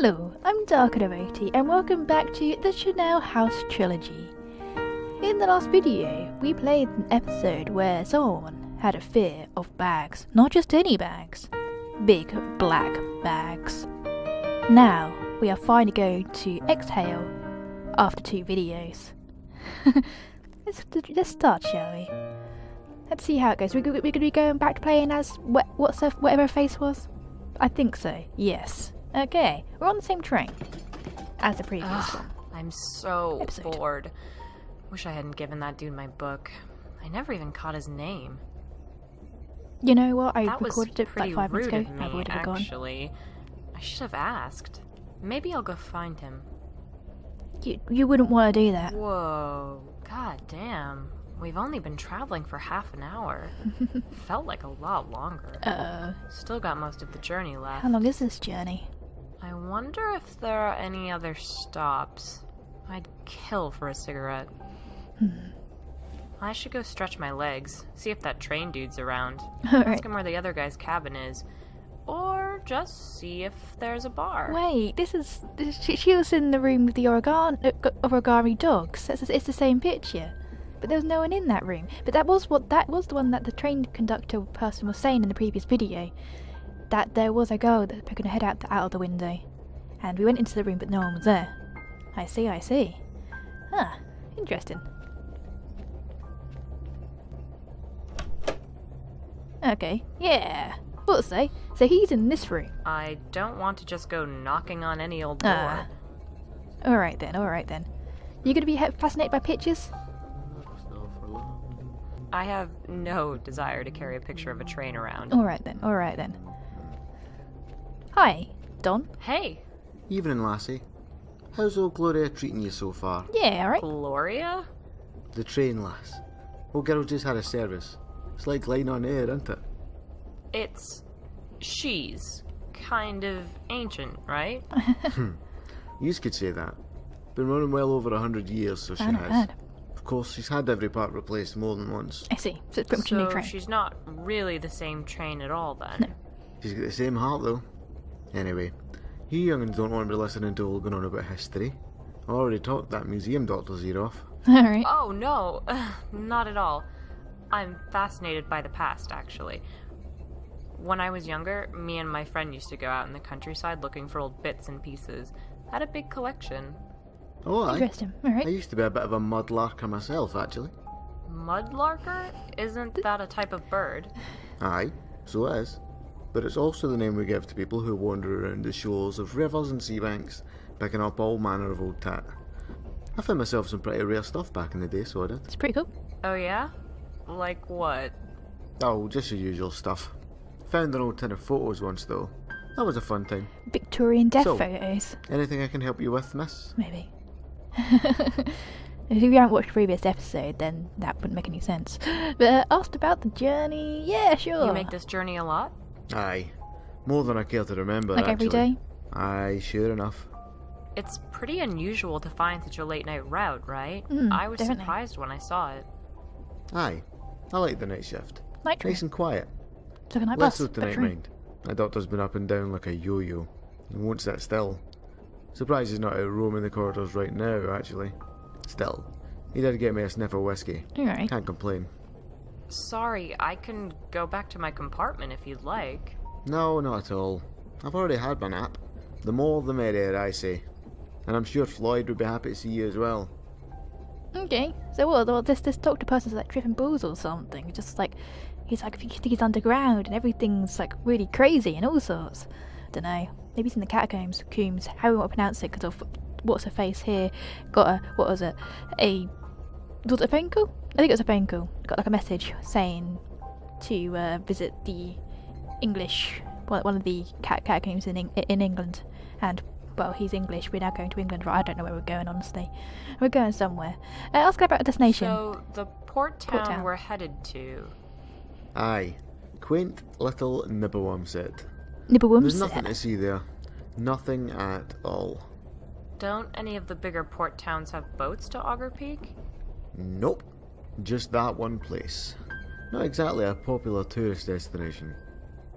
Hello, I'm DarkerDevotee and welcome back to the Charnel House Trilogy. In the last video, we played an episode where someone had a fear of bags. Not just any bags, big black bags. Now, we are finally going to exhale after two videos. let's, let's start, shall we? Let's see how it goes. We're, going to be going back to playing as what, what's whatever her face was? I think so, yes. Okay, we're on the same train as the previous Ugh, one. I'm so Episode. bored. Wish I hadn't given that dude my book. I never even caught his name. You know what? I that recorded it like five minutes ago. me, I've already forgotten. actually. I should have asked. Maybe I'll go find him. You, you wouldn't want to do that. Whoa, god damn. We've only been traveling for half an hour. Felt like a lot longer. Uh, Still got most of the journey left. how long is this journey? I wonder if there are any other stops. I'd kill for a cigarette. Hmm. I should go stretch my legs, see if that train dude's around. Ask him where the other guy's cabin is. Or just see if there's a bar. Wait, this is. This, she, she was in the room with the origami, uh, origami dogs. It's, it's the same picture. But there was no one in that room. But that was what that was the one that the train conductor person was saying in the previous video. That there was a girl that poking her head out, out of the window. And we went into the room, but no one was there. I see, I see. Huh, interesting. Okay, yeah. We'll say. So he's in this room. I don't want to just go knocking on any old door. Ah. Alright then, alright then. You gonna be fascinated by pictures? I have no desire to carry a picture of a train around. Alright then, alright then. Hi, Don. Hey, Evening, lassie. How's old Gloria treating you so far? Yeah, alright. Gloria? The train, lass. Old girl just had a service. It's like line on air, isn't it? It's. She's kind of ancient, right? Hmm. You could say that. Been running well over a hundred years, so she not has. bad. Of course, she's had every part replaced more than once. I see. So it's pretty much a new So train. she's not really the same train at all then. No. She's got the same heart, though. Anyway, he young'uns don't want to be listening to all going on about history. I already talked that museum doctor's ear off. alright. Oh no, not at all. I'm fascinated by the past, actually. When I was younger, me and my friend used to go out in the countryside looking for old bits and pieces. Had a big collection. Oh, aye. Interesting. I used to be a bit of a mudlarker myself, actually. Mudlarker? Isn't that a type of bird? Aye, so it is. But it's also the name we give to people who wander around the shores of rivers and sea banks, picking up all manner of old tat. I found myself some pretty rare stuff back in the day, so I did. It's pretty cool. Oh yeah? Like what? Oh, just your usual stuff. Found an old tin of photos once, though. That was a fun time. Victorian death So- photos. Anything I can help you with, miss? Maybe. if you haven't watched the previous episode, then that wouldn't make any sense. But uh, asked about the journey. Yeah, sure. You make this journey a lot? Aye. More than I care to remember, like every actually. day. Aye, sure enough. It's pretty unusual to find such a late night route, right? Mm, I was definitely. surprised when I saw it. Aye. I like the night shift. Night train. Nice and quiet. It's like a night Less bus. so but tonight, train. mind. My doctor's been up and down like a yo-yo. and won't sit still. Surprised he's not out roaming the corridors right now, actually. Still, he did get me a sniff of whiskey. Alright. Can't complain. Sorry, I can go back to my compartment if you'd like. No, not at all. I've already had my nap. The more the merrier, I say. And I'm sure Floyd would be happy to see you as well. Okay. So what? Well, this this doctor person's like tripping balls or something. Just like he's like he's underground and everything's like really crazy and all sorts. Don't know. Maybe he's in the catacombs, combs. How we want to pronounce it? Because of what's her face here. Got a what was it? A was it a phone call? I think it was a phone call. Got like a message saying to uh, visit the English one one of the cat- catacombs in Eng- in England and. Well, he's English. We're now going to England, right? I don't know where we're going, honestly. We're going somewhere. Uh, ask about a destination. So, the port town, Port town. we're headed to. Aye. Quaint little Nibblewumset. Nibblewumset. There's nothing to see there. Nothing at all. Don't any of the bigger port towns have boats to Augur Peak? Nope. Just that one place. Not exactly a popular tourist destination.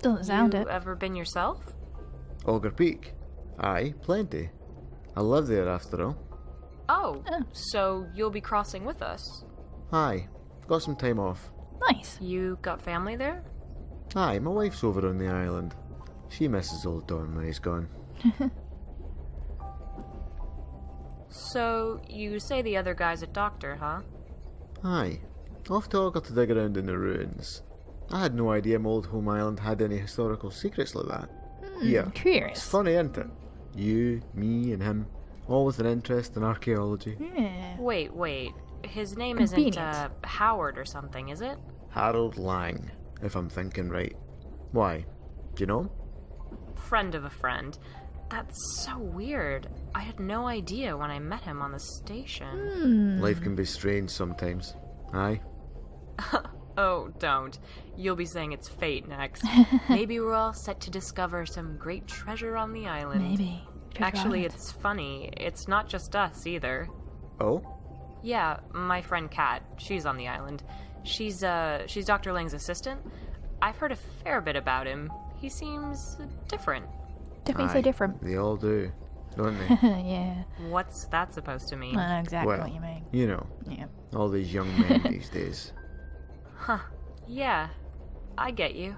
Doesn't sound you it. ever been yourself? Augur Peak. Aye, plenty. I live there after all. Oh, Oh. so you'll be crossing with us. Aye, got some time off. Nice. You got family there? Aye, my wife's over on the island. She misses old Don when he's gone. So, you say the other guy's a doctor, huh? Aye, off to Augur to dig around in the ruins. I had no idea my old home island had any historical secrets like that. yeah, it's Curious. funny, isn't it? You, me, and him, all with an interest in archaeology. Yeah. Wait, wait. His name isn't uh, Howard or something, is it? Harold Lang, if I'm thinking right. Why? Do you know him? Friend of a friend. That's so weird. I had no idea when I met him on the station. Hmm. Life can be strange sometimes. Aye. Oh, don't. You'll be saying it's fate next. Maybe we're all set to discover some great treasure on the island. Maybe. Treasure Actually, Island. it's funny. It's not just us either. Oh? Yeah, my friend Kat. She's on the island. She's uh she's Dr. Lang's assistant. I've heard a fair bit about him. He seems different. definitely so different. They all do, don't they? yeah. What's that supposed to mean? I know exactly well, what you mean. you know, Yeah. all these young men these days. Huh. Yeah. I get you.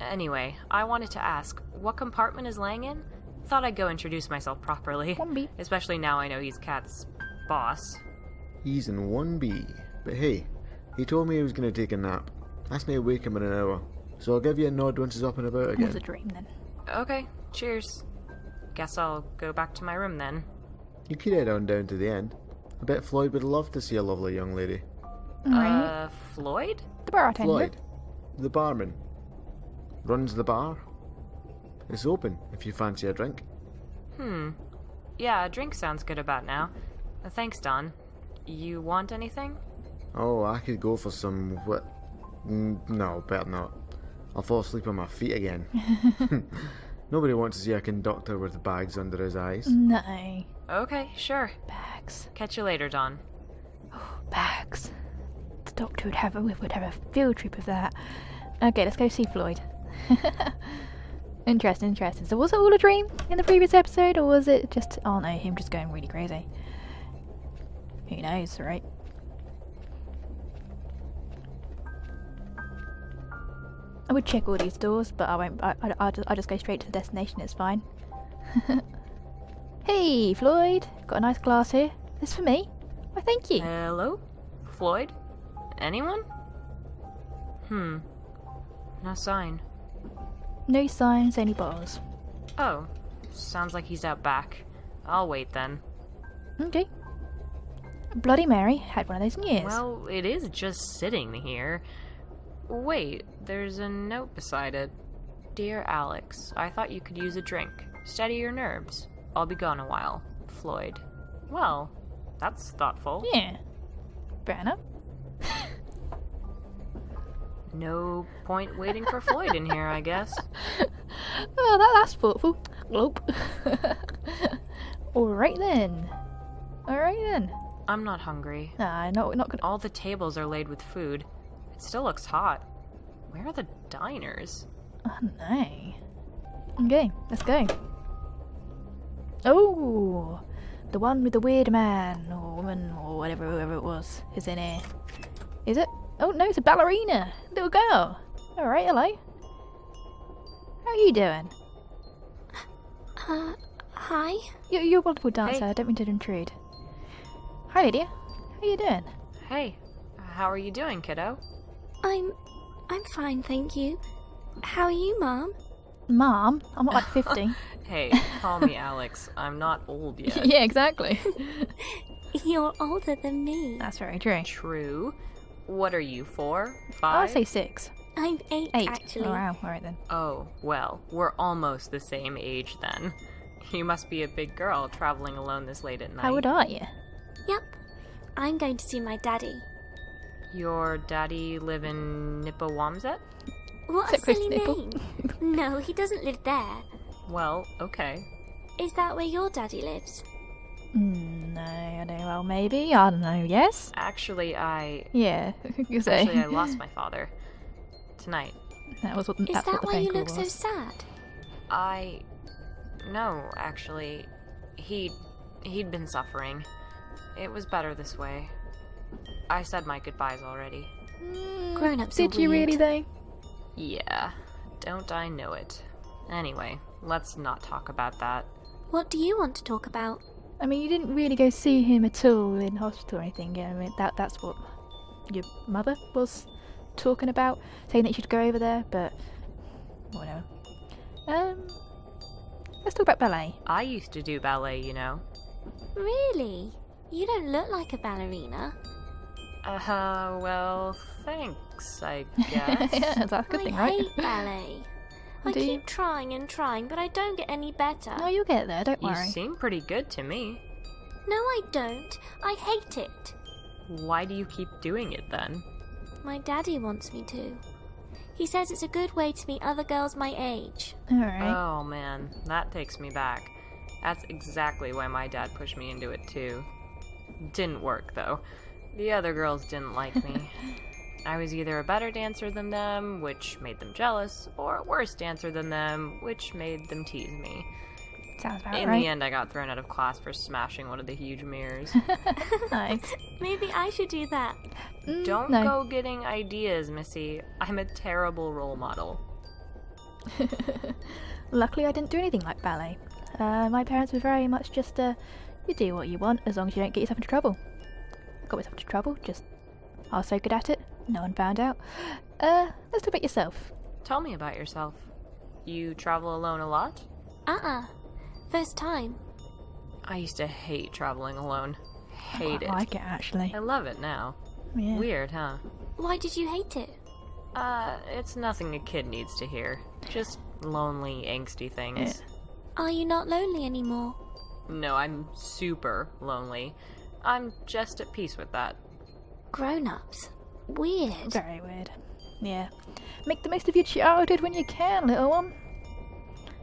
Anyway, I wanted to ask, what compartment is Lang in? Thought I'd go introduce myself properly. One beat. Especially now I know he's Kat's boss. He's in 1B. But hey, he told me he was going to take a nap. Asked me to wake him in an hour. So I'll give you a nod once he's up and about again. It was a dream then. Okay, cheers. Guess I'll go back to my room then. You could head on down to the end. I bet Floyd would love to see a lovely young lady. Right. Uh, Floyd? the bartender. Floyd, the barman, runs the bar. It's open if you fancy a drink. Hmm. Yeah, a drink sounds good about now. Uh, thanks, Don. You want anything? Oh, I could go for some what? No, better not. I'll fall asleep on my feet again. Nobody wants to see a conductor with bags under his eyes. No. Okay, sure. Bags. Catch you later, Don. Oh, Bags. The doctor would have a would have a field trip of that. Okay, let's go see Floyd. interesting, interesting. So was it all a dream in the previous episode, or was it just oh no, him just going really crazy? Who knows, right? I would check all these doors, but I won't. I, I, I'll, just, I'll just go straight to the destination. It's fine. hey, Floyd. Got a nice glass here. This for me. Why, thank you. Hello? Floyd? Anyone? Hmm. No sign. No signs, only bottles. Oh, sounds like he's out back. I'll wait then. Okay. Bloody Mary had one of those in years. Well, it is just sitting here. Wait, there's a note beside it. Dear Alex, I thought you could use a drink. Steady your nerves. I'll be gone a while. Floyd. Well, that's thoughtful. yeah. Enough. No point waiting for Floyd in here, I guess. Oh, that, that's thoughtful. Glope. Alright then. Alright then. I'm not hungry. Nah, not, not gonna. All the tables are laid with food. It still looks hot. Where are the diners? Oh no. Okay, let's go. Oh, the one with the weird man or woman or whatever, whoever it was, is in here. Is it? Oh no, it's a ballerina, little girl. All right, hello. How are you doing? Uh, hi. You're, you're a wonderful dancer. Hey. I don't mean to intrude. Hi, Lydia. How are you doing? Hey, how are you doing, kiddo? I'm. I'm fine, thank you. How are you, Mom? Mom, I'm not like 50. Hey, call me Alex. I'm not old yet. yeah, exactly. You're older than me. That's very true. True. What are you, four? Five? I'd say six. I'm eight, Eight. actually. Oh, wow. All right then. Oh, well, we're almost the same age then. You must be a big girl traveling alone this late at night. How old are you? Yep. I'm going to see my daddy. Your daddy live in Nippawamset? What Is a silly name. no, he doesn't live there. Well, okay. Is that where your daddy lives? Mm, no, I don't know. Well, maybe. I don't know. Yes? Actually, I. Yeah. you say. Actually, I lost my father. Tonight. That was what what. Is that's that what the why you call look so sad? I. no, actually. He. he'd been suffering. It was better this way. I said my goodbyes already. Mm, Grown-ups are Did you really weird. though? Yeah, don't I know it. Anyway, let's not talk about that. What do you want to talk about? I mean, you didn't really go see him at all in hospital or anything. yeah, I mean, that that's what your mother was talking about, saying that you should go over there, but whatever. Um, let's talk about ballet. I used to do ballet, you know. Really? You don't look like a ballerina. Uh, well, thanks, I guess. yeah, that's a good I thing, right? I hate ballet. I Do you? keep trying and trying, but I don't get any better. No, you'll get there. Don't you worry. seem pretty good to me. No, I don't. I hate it. Why do you keep doing it then? My daddy wants me to. He says it's a good way to meet other girls my age. All right. Oh man, that takes me back. That's exactly why my dad pushed me into it too. Didn't work though. The other girls didn't like me. I was either a better dancer than them, which made them jealous, or a worse dancer than them, which made them tease me. Sounds about In right. the end, I got thrown out of class for smashing one of the huge mirrors. nice. Maybe I should do that. Mm, Don't no. go getting ideas, Missy. I'm a terrible role model. Luckily, I didn't do anything like ballet. Uh, my parents were very much just, uh, you do what you want as long as you don't get yourself into trouble. I got myself into trouble, just I was so good at it, no one found out. Uh, let's talk about yourself. Tell me about yourself. You travel alone a lot? Uh uh First time. I used to hate traveling alone. Hate I it. I like it actually. I love it now. Yeah. Weird, huh? Why did you hate it? Uh, it's nothing a kid needs to hear. Just lonely, angsty things. Are you not lonely anymore? No, I'm super lonely. I'm just at peace with that. Grown ups. Weird. Very weird. Yeah. Make the most of your childhood when you can, little one.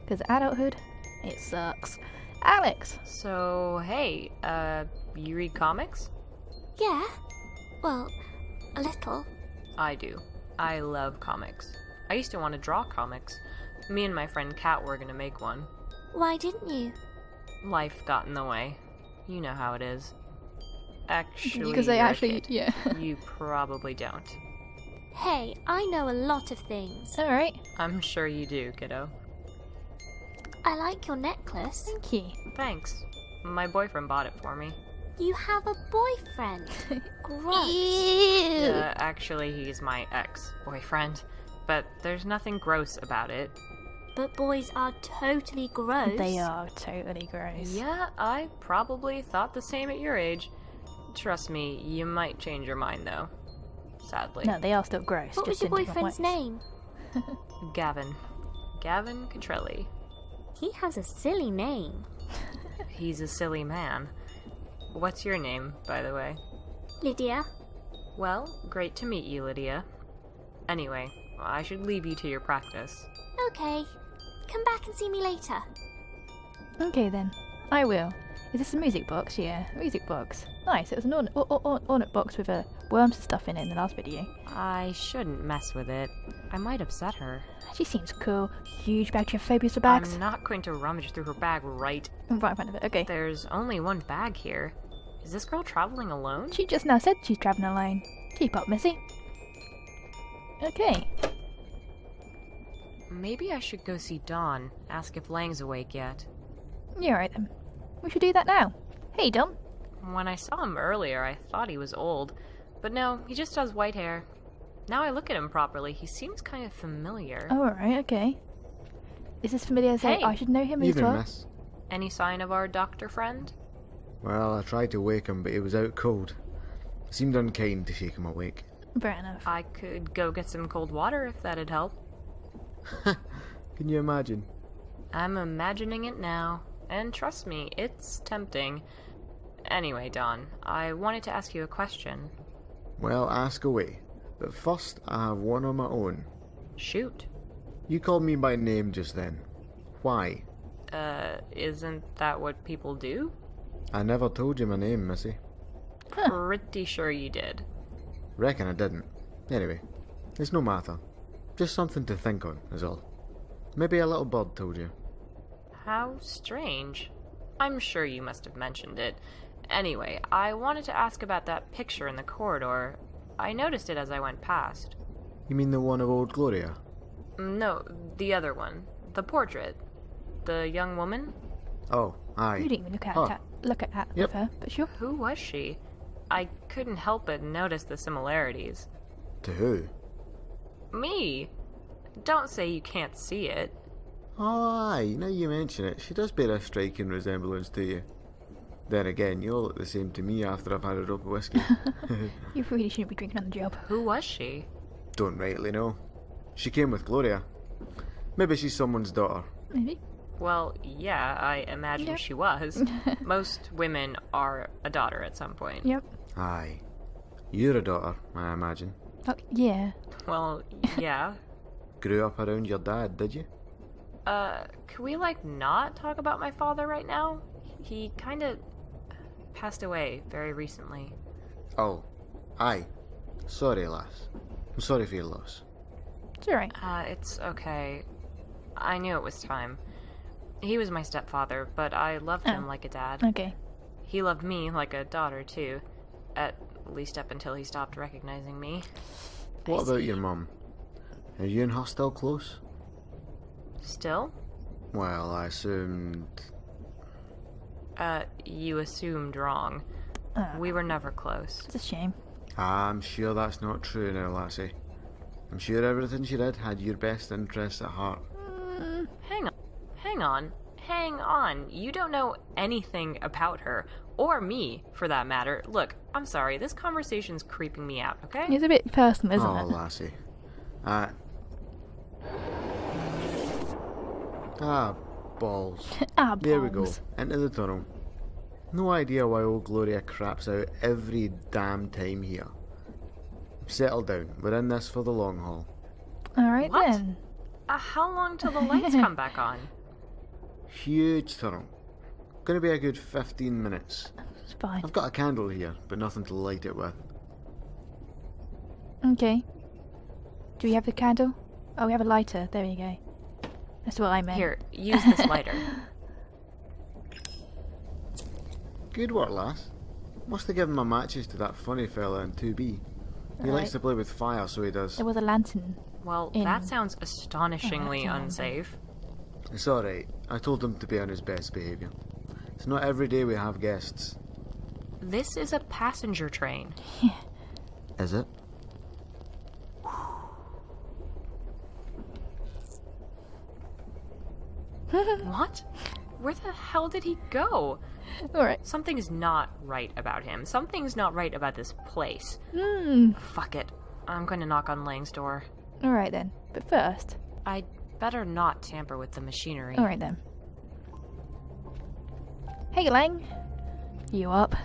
Because adulthood, it sucks. Alex! So, hey, uh, you read comics? Yeah. Well, a little. I do. I love comics. I used to want to draw comics. Me and my friend Kat were gonna make one. Why didn't you? Life got in the way. You know how it is. Actually, Because they you're actually, kid. yeah. You probably don't. Hey, I know a lot of things. Alright, I'm sure you do, kiddo. I like your necklace. thank you. Thanks. My boyfriend bought it for me. You have a boyfriend. Gross. Ew. Uh, actually, he's my ex boyfriend. But there's nothing gross about it. But boys are totally gross. They are totally gross. Yeah, I probably thought the same at your age. Trust me, you might change your mind though. Sadly. No, they are still gross. What was your boyfriend's name? Gavin. Gavin Cotrelli. He has a silly name. He's a silly man. What's your name, by the way? Lydia. Well, great to meet you, Lydia. Anyway, I should leave you to your practice. Okay. Come back and see me later. Okay then, I will. Is this a music box? Yeah, music box. Nice. It was an ornate, or, or, box with uh, worms and stuff in it in the last video. I shouldn't mess with it. I might upset her. She seems cool. Huge bag. Do you have phobias for bags? I'm not going to rummage through her bag right. Right in front of it. Okay. There's only one bag here. Is this girl traveling alone? She just now said she's traveling alone. Keep up, Missy. Okay. Maybe I should go see Don, ask if Lang's awake yet. You're right then. We should do that now. Hey, Don. When I saw him earlier, I thought he was old. But no, he just has white hair. Now I look at him properly, he seems kind of familiar. Oh, alright, okay. Is this familiar as Hey. I should know him as Evening, well? miss. Any sign of our doctor friend? Well, I tried to wake him, but he was out cold. Seemed unkind to shake him awake. Fair enough. I could go get some cold water if that'd help. Can you imagine? I'm imagining it now. And trust me, it's tempting. Anyway, Don, I wanted to ask you a question. Well, ask away. But first, I have one of my own. Shoot. You called me by name just then. Why? Uh, isn't that what people do? I never told you my name, Missy. Huh. Pretty sure you did. Reckon I didn't. Anyway, it's no matter. Just something to think on, is all. Maybe a little bird told you. How strange. I'm sure you must have mentioned it. Anyway, I wanted to ask about that picture in the corridor. I noticed it as I went past. You mean the one of old Gloria? No, the other one. The portrait. The young woman? Oh, I. You didn't even look at Oh. that. Look at that Yep. with her, but sure. Who was she? I couldn't help but notice the similarities. To who? Me! Don't say you can't see it. Oh, aye, now you mention it, she does bear a striking resemblance to you. Then again, you all look the same to me after I've had a drop of whiskey. You really shouldn't be drinking on the job. Who was she? Don't rightly know. She came with Gloria. Maybe she's someone's daughter. Maybe. Well, yeah, I imagine Yep. she was. Most women are a daughter at some point. Yep. Aye. You're a daughter, I imagine. Oh, yeah. Well, yeah. Grew up around your dad, did you? Uh, could we, like, not talk about my father right now? He kind of passed away very recently. Oh, aye. Sorry, lass. I'm sorry for your loss. It's alright. Uh, it's okay. I knew it was time. He was my stepfather, but I loved him Oh. like a dad. Okay. He loved me like a daughter, too. At least up until he stopped recognizing me. What about your mum? Are you and her still close? Still? Well, I assumed. Uh, you assumed wrong. Oh, We were never close. it's a shame. I'm sure that's not true now, lassie. I'm sure everything she did had your best interests at heart. Mm, Hang on. Hang on. Hang on. You don't know anything about her. Or me, for that matter. Look, I'm sorry. This conversation's creeping me out, okay? it's a bit personal, isn't oh, it? lassie. Uh. Ah, balls. ah, There we go. balls. Into the tunnel. No idea why old Gloria craps out every damn time here. Settle down. We're in this for the long haul. Alright What? then. Uh, how long till the lights come back on? Huge tunnel. Gonna be a good 15 minutes. It's fine. I've got a candle here, but nothing to light it with. Okay. Do we have the candle? Oh, we have a lighter. There we go. That's what I meant. Here, use this lighter. Good work, lass. Must have given my matches to that funny fella in 2B. He Right. likes to play with fire, so he does. There was a lantern. Well, In- that sounds astonishingly Oh, unsafe. It's alright. I told him to be on his best behaviour. It's not every day we have guests. This is a passenger train. Is it? What? Where the hell did he go? Alright. Something's not right about him. Something's not right about this place. Hmm. Fuck it. I'm going to knock on Lang's door. Alright then. But first. I'd better not tamper with the machinery. Alright then. Hey, Lang. You up?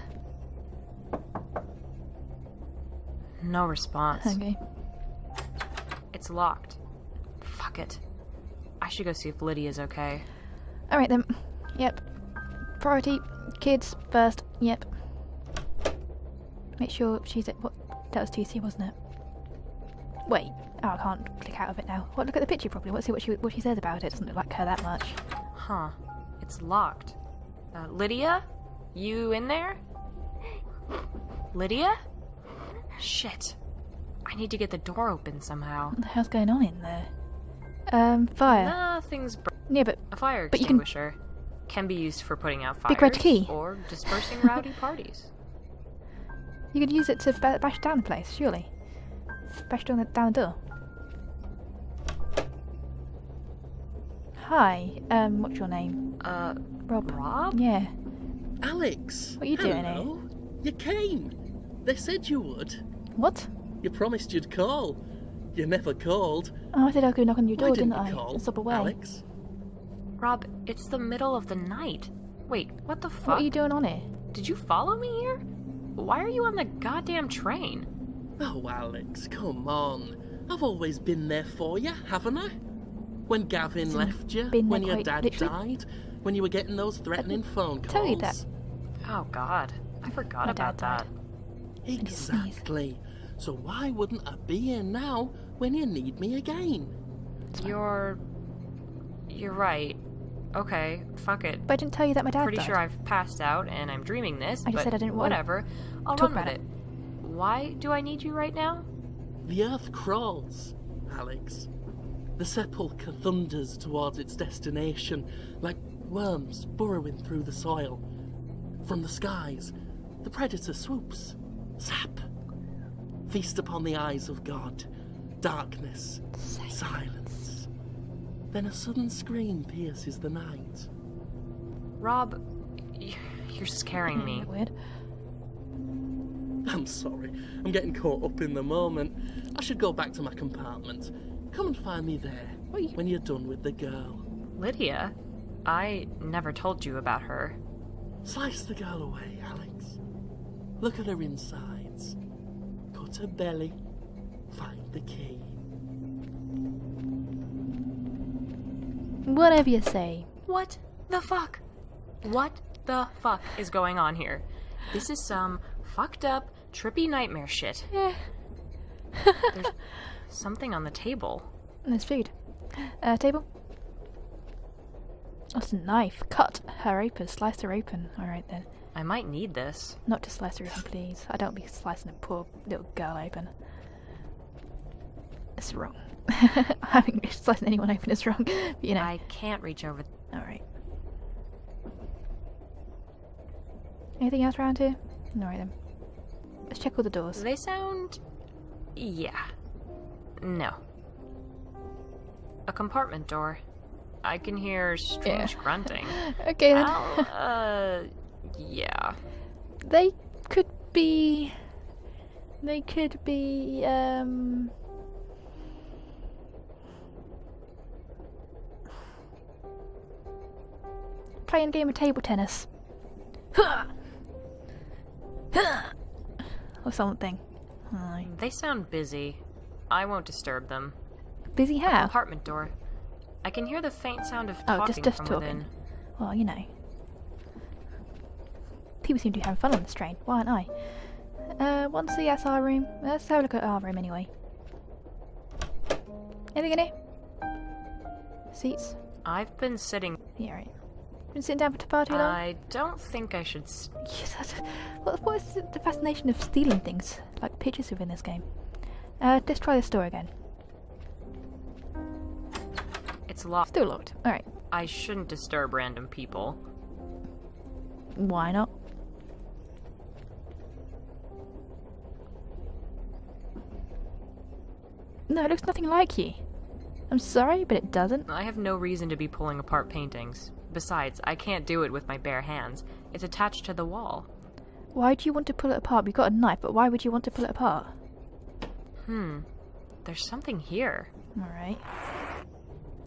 No response. Okay. It's locked. Fuck it. I should go see if Lydia's okay. Alright then. Yep. Priority. Kids first. Yep. Make sure she's at what? That was 2C, wasn't it? Wait. Oh, I can't click out of it now. What? Look at the picture properly. Let's see what she what she says about it. Doesn't look like her that much. Huh. It's locked. Uh, Lydia? You in there? Lydia? Shit. I need to get the door open somehow. What the hell's going on in there? Um, fire. Nothing's br- Yeah, but a fire But you can- extinguisher can... be used for putting out fires Big red key. or dispersing rowdy parties. you could use it to ba- bash down the place, surely. Bash down the, down the door. Hi. Um, what's your name? Uh, Rob. Rob? Yeah. Alex! What are you doing here? You came! They said you would. What? You promised you'd call. You never called. Oh, I said I could knock on your Why door, didn't didn't I? you call, And stop away. Alex? Rob, it's the middle of the night. Wait, what the fuck? What are you doing on it? Did you follow me here? Why are you on the goddamn train? Oh, Alex, come on. I've always been there for you, haven't I? When Gavin Hasn't left you, when your dad literally. died, when you were getting those threatening phone calls. tell you that. Oh god, I forgot My about dad that. died. didn't sneeze. Exactly. So why wouldn't I be here now when you need me again? You're. You're right. Okay, fuck it. But I didn't tell you that my dad Pretty died. sure I've passed out and I'm dreaming this. I just but said I didn't wanna Whatever. I'll talk run with about it. Why do I need you right now? The earth crawls, Alex. The sepulchre thunders towards its destination, like worms burrowing through the soil. From the skies, the predator swoops. Zap! Feast upon the eyes of God. Darkness. Silence. Then a sudden scream pierces the night. Rob, you're scaring me. Weird. I'm sorry, I'm getting caught up in the moment. I should go back to my compartment. Come and find me there What you- when you're done with the girl. Lydia? I never told you about her. Slice the girl away, Alex. Look at her insides. Cut her belly. Find the key. Whatever you say. What the fuck? What the fuck is going on here? This is some fucked up, trippy nightmare shit. Eh. There's something on the table. There's food. Uh, table. That's a knife. Cut her open. Slice her open. Alright then. I might need this. Not to slice her open, please. I don't be slicing a poor little girl open. It's wrong. Having slicing anyone open is wrong. But, you know. I can't reach over. Alright. Anything else around here? Alright then. Let's check all the doors. They sound. Yeah. No. A compartment door. I can hear strange Yeah. grunting. Okay then. I'll, uh. Yeah. they could be. They could be. Um. Playing a game of table tennis. or something. They sound busy. I won't disturb them. Busy how? Apartment door. I can hear the faint sound of Oh, talking just- just from talking. within. Well, you know. People seem to be having fun on this train. Why aren't I? Uh, to see our room? Let's have a look at our room anyway. Anything in here? Seats? I've been sitting. Yeah, right. Been sitting down for far too long? I don't think I should. Yes, what, what is the fascination of stealing things, like pictures within this game? Uh, let's try this door again. It's locked. Still locked. Alright. I shouldn't disturb random people. Why not? No, it looks nothing like you. I'm sorry, but it doesn't. I have no reason to be pulling apart paintings. Besides, I can't do it with my bare hands. It's attached to the wall. Why do you want to pull it apart? We've got a knife, but why would you want to pull it apart? Hmm. There's something here. Alright.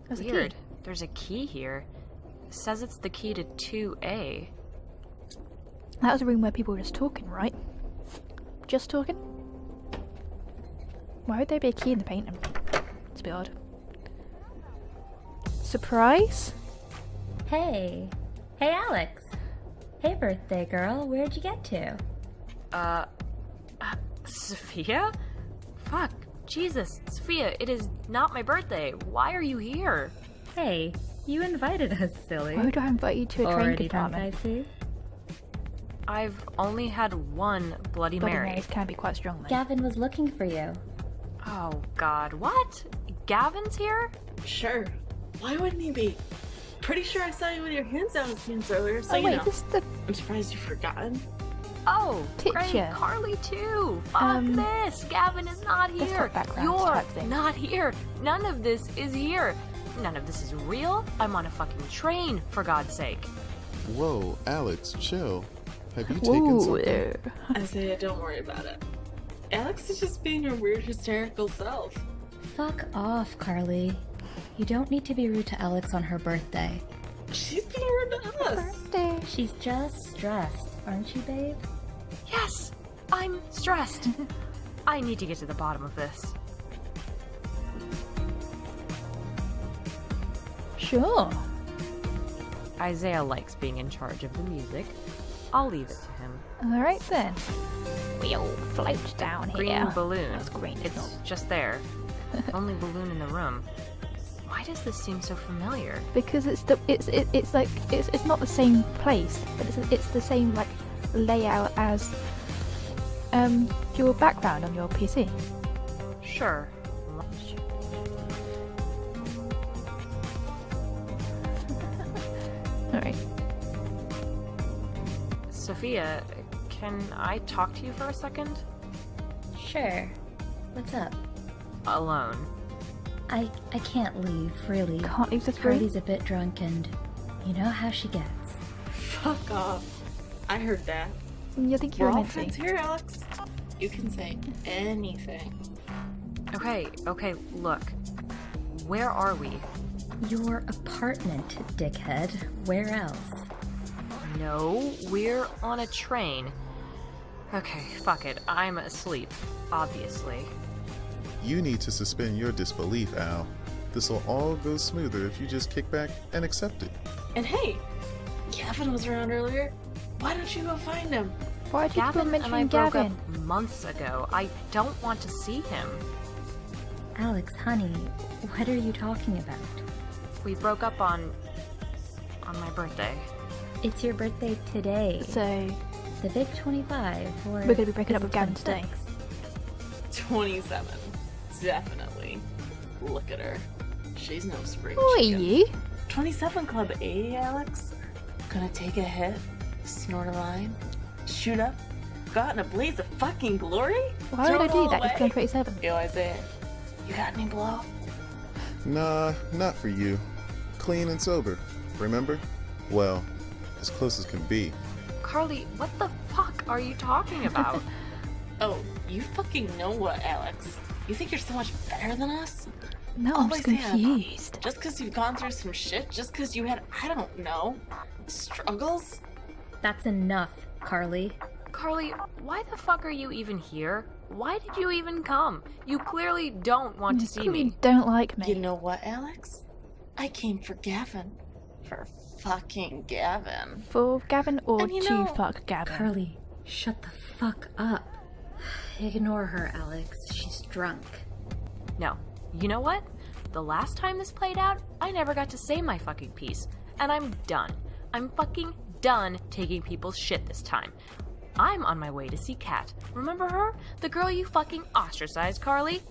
There's a Weird. key. There's a key here. says it's the key to 2A. That was a room where people were just talking, right? Just talking? Why would there be a key in the painting? It's a bit odd. Surprise? Hey. Hey, Alex. Hey, birthday girl. Where'd you get to? Uh, uh, Sophia? Fuck. Jesus. Sophia, it is not my birthday. Why are you here? Hey, you invited us, silly. Why would I invite you to a train Already drunk, compartment? I see. I've only had one Bloody, Bloody Mary. Marys can be quite strong, though. Gavin was looking for you. Oh, God. What? Gavin's here? Sure. Why wouldn't he be? Pretty sure I saw you with your hands down his pants earlier, so oh you wait, know. this is the I'm surprised you've forgotten. Oh, Teacher. great. Carly, too. Fuck Um, this. Gavin is not here. background You're type not here. None of this is here. None of this is real. I'm on a fucking train, for God's sake. Whoa, Alex, chill. Have you taken Ooh, something? there. Isaiah, don't worry about it. Alex is just being her weird, hysterical self. Fuck off, Carly. You don't need to be rude to Alex on her birthday. She's being rude to us. Birthday. She's just stressed, aren't you, babe? Yes, I'm stressed. I need to get to the bottom of this. Sure. Isaiah likes being in charge of the music. I'll leave it to him. Alright then. We all float down Green here. balloon. That's green, it's It's just there. Only balloon in the room. Why does this seem so familiar? because it's the it's it, it's like it's it's not the same place, but it's it's the same like layout as um your background on your PC. Sure. All right. Sophia, can I talk to you for a second? Sure. What's up? Alone. I I can't leave, really. Can't leave this room? Carly's a bit drunk and you know how she gets. Fuck off. I heard that. You think We're you're all friends here, Alex. You can say anything. Okay, okay, look. Where are we? Your apartment, dickhead. Where else? No, we're on a train. Okay, fuck it. I'm asleep, obviously. You need to suspend your disbelief, Al. This'll all go smoother if you just kick back and accept it. And hey, Gavin was around earlier. Why don't you go find him? Why did you keep on Gavin and I mentioning broke Gavin? up months ago. I don't want to see him. Alex, honey, what are you talking about? We broke up on on my birthday. It's your birthday today. So the big 25, or We're gonna be breaking up with it Gavin today. 27. Definitely. Look at her. She's no spring who are you? 27 Club A, Alex? Gonna take a hit, snort a line, shoot up, go out in a blaze of fucking glory? Why Throw would I do all that? It's away? going 27. Yo, Isaiah, you got any blow? Nah, not for you. Clean and sober, remember? Well, as close as can be. Carly, what the fuck are you talking about? Oh, you fucking know what, Alex? You think you're so much better than us? No, I'm Always just have. confused. Just because you've gone through some shit? Just because you had, I don't know, struggles? That's enough, Carly. Carly, why the fuck are you even here? Why did you even come? You clearly don't want to see clearly me. don't like me. You know what, Alex? I came for Gavin. For fucking Gavin. For Gavin or And you to know- fuck Gavin? Carly, shut the fuck up. Ignore her, Alex. She's drunk. No. You know what? The last time this played out, I never got to say my fucking piece. And I'm done. I'm fucking done taking people's shit this time. I'm on my way to see Kat. Remember her? The girl you fucking ostracized, Carly?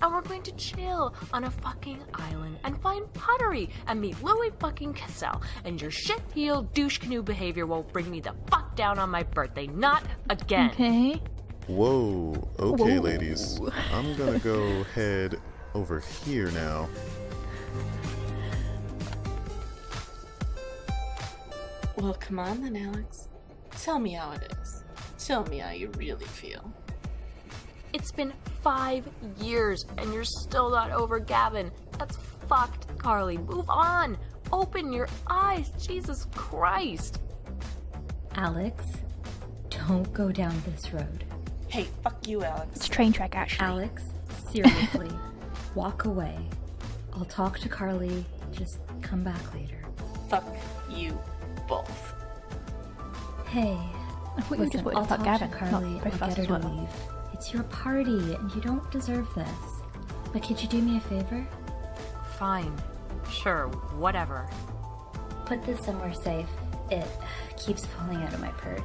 And we're going to chill on a fucking island and find pottery and meet Louis fucking Cassell. And your shit heel douche canoe behavior won't bring me the fuck down on my birthday. Not again. Okay. Whoa, okay, Whoa. ladies. I'm gonna go head over here now. Well, come on then, Alex. Tell me how it is. Tell me how you really feel. It's been five years and you're still not over Gavin. That's fucked, Carly. Move on. Open your eyes. Jesus Christ. Alex, don't go down this road. Hey, fuck you, Alex. It's a train track, actually. Alex, seriously, walk away. I'll talk to Carly. Just come back later. Fuck you both. Hey, I thought you just wanted I'll to fuck talk Gavin, to Carly. not I'll us get her to well. leave. It's your party, and you don't deserve this. But could you do me a favor? Fine. Sure, whatever. Put this somewhere safe. It keeps falling out of my purse.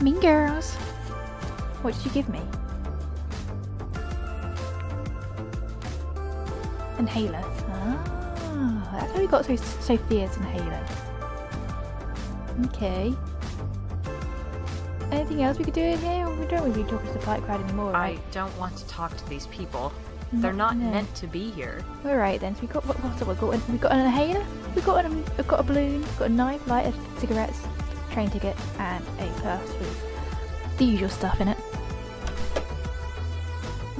Mean Girls. What did you give me? Inhaler. Ah, that's how we got so Sophia's inhaler. Okay. Anything else we could do in here? We don't really talk to the fight crowd anymore, right? I don't want to talk to these people. They're Not- no. meant to be here. All right then. So we got what? What's it? We got? We got an inhaler. We got an. We got a balloon. Got a knife, lighter, cigarettes, train ticket, and a purse with the usual stuff in it.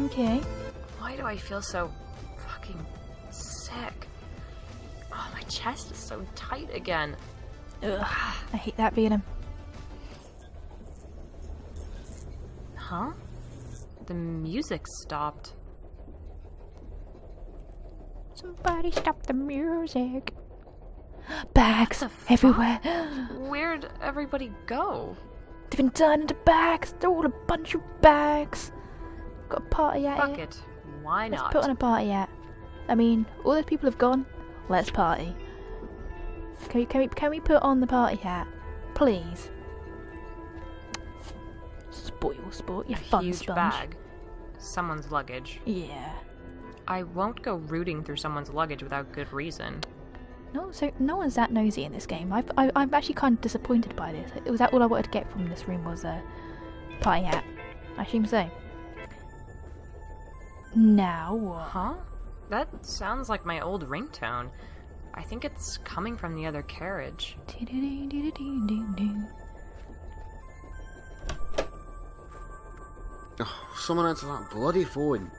Okay. Why do I feel so fucking sick? Oh, my chest is so tight again. Ugh, I hate that him. Huh? The music stopped. Somebody stop the music. Bags everywhere. Where'd everybody go? They've been turned into bags. They're all a bunch of bags. Got a party at Fuck here. it. Why Let's not? put on a party hat. I mean, all those people have gone. Let's party. Can we, can we, can we put on the party hat? Please. Spoil sport, you a fun huge sponge. bag. Someone's luggage. Yeah. I won't go rooting through someone's luggage without good reason. No, so no one's that nosy in this game. I've, I, I'm actually kind of disappointed by this. Was that all I wanted to get from this room was a party hat? I assume so. Now what? Huh? That sounds like my old ringtone. I think it's coming from the other carriage. Oh, someone answer that bloody phone.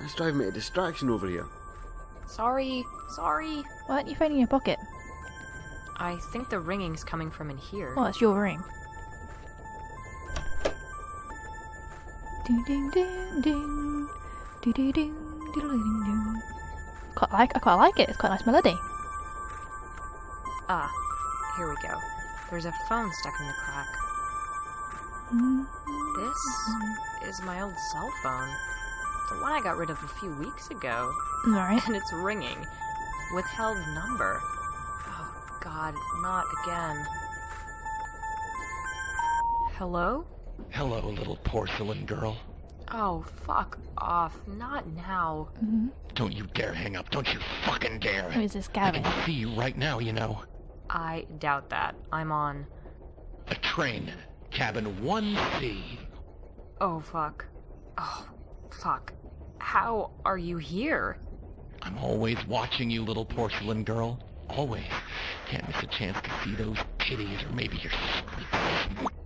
That's driving me to distraction over here. Sorry, sorry. Why aren't you finding in your pocket? I think the ringing's coming from in here. Oh, it's your ring. Ding ding ding ding. Doo doo ding doo ding ding. Quite like I quite like it. It's quite a nice melody. Ah, here we go. There's a phone stuck in the crack. Mm, This is my old cell phone. The one I got rid of a few weeks ago. Alright. And it's ringing. Withheld number. Oh, God, not again. Hello? Hello, little porcelain girl. Oh, fuck off. Not now. Mm-hmm. Don't you dare hang up. Don't you fucking dare. Who is this Gavin? I Gavin? can see you right now, you know. I doubt that. I'm on. A train. Cabin 1C. Oh, fuck. Oh, fuck. How are you here? I'm always watching you, little porcelain girl. Always. Can't miss a chance to see those titties or maybe your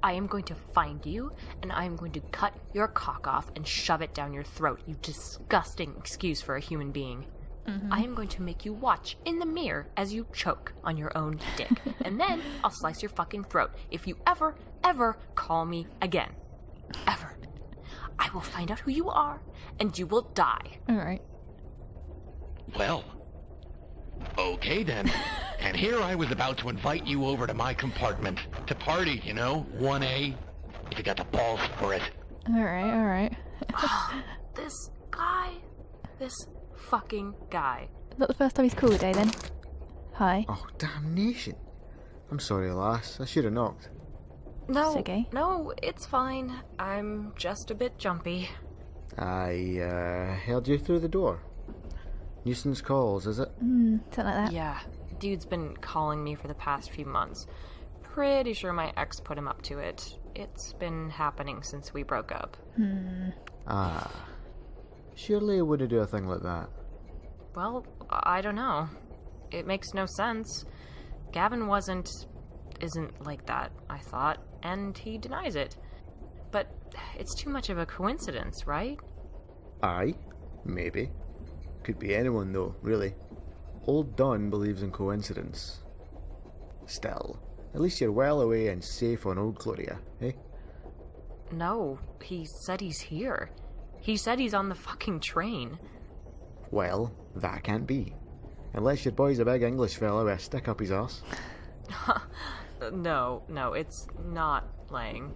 I am going to find you, and I am going to cut your cock off and shove it down your throat, you disgusting excuse for a human being. Mm-hmm. I am going to make you watch in the mirror as you choke on your own dick. and then I'll slice your fucking throat if you ever, ever call me again. Ever. I will find out who you are, and you will die. Alright. Well, okay then. and here I was about to invite you over to my compartment to party, you know, 1A, if you got the balls for it. Alright, alright. This guy. This fucking guy. Not the first time he's called a day then. Hi. Oh, damnation. I'm sorry, lass. I should have knocked. No, okay. no, it's fine. I'm just a bit jumpy. I uh, held you through the door. Nuisance calls, is it? Hmm, something like that. Yeah, dude's been calling me for the past few months. Pretty sure my ex put him up to it. It's been happening since we broke up. Hmm. Ah. Surely it wouldn't do a thing like that. Well, I don't know. It makes no sense. Gavin wasn't. isn't like that, I thought, and he denies it. But it's too much of a coincidence, right? Aye. Maybe. Could be anyone, though, really. Old Don believes in coincidence. Still, at least you're well away and safe on Old Gloria, eh? No, he said he's here. He said he's on the fucking train. Well, that can't be. Unless your boy's a big English fellow with a stick up his ass. No, no, it's not lying.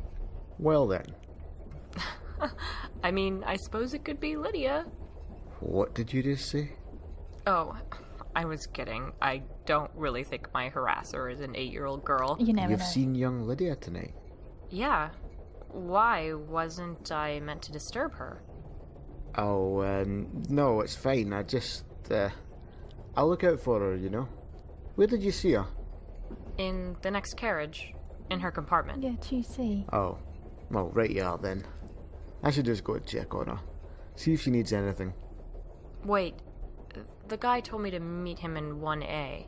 Well then, I mean, I suppose it could be Lydia. what did you just say? Oh, I was kidding. I don't really think my harasser is an eight year old girl. You never You've know. seen young Lydia tonight. Yeah. Why wasn't I meant to disturb her? Oh, uh, no, it's fine. I just, uh, I'll look out for her, you know. Where did you see her? In the next carriage, in her compartment. Yeah, to see. Oh, well, right you are then. I should just go check on her. See if she needs anything. Wait, the guy told me to meet him in 1A.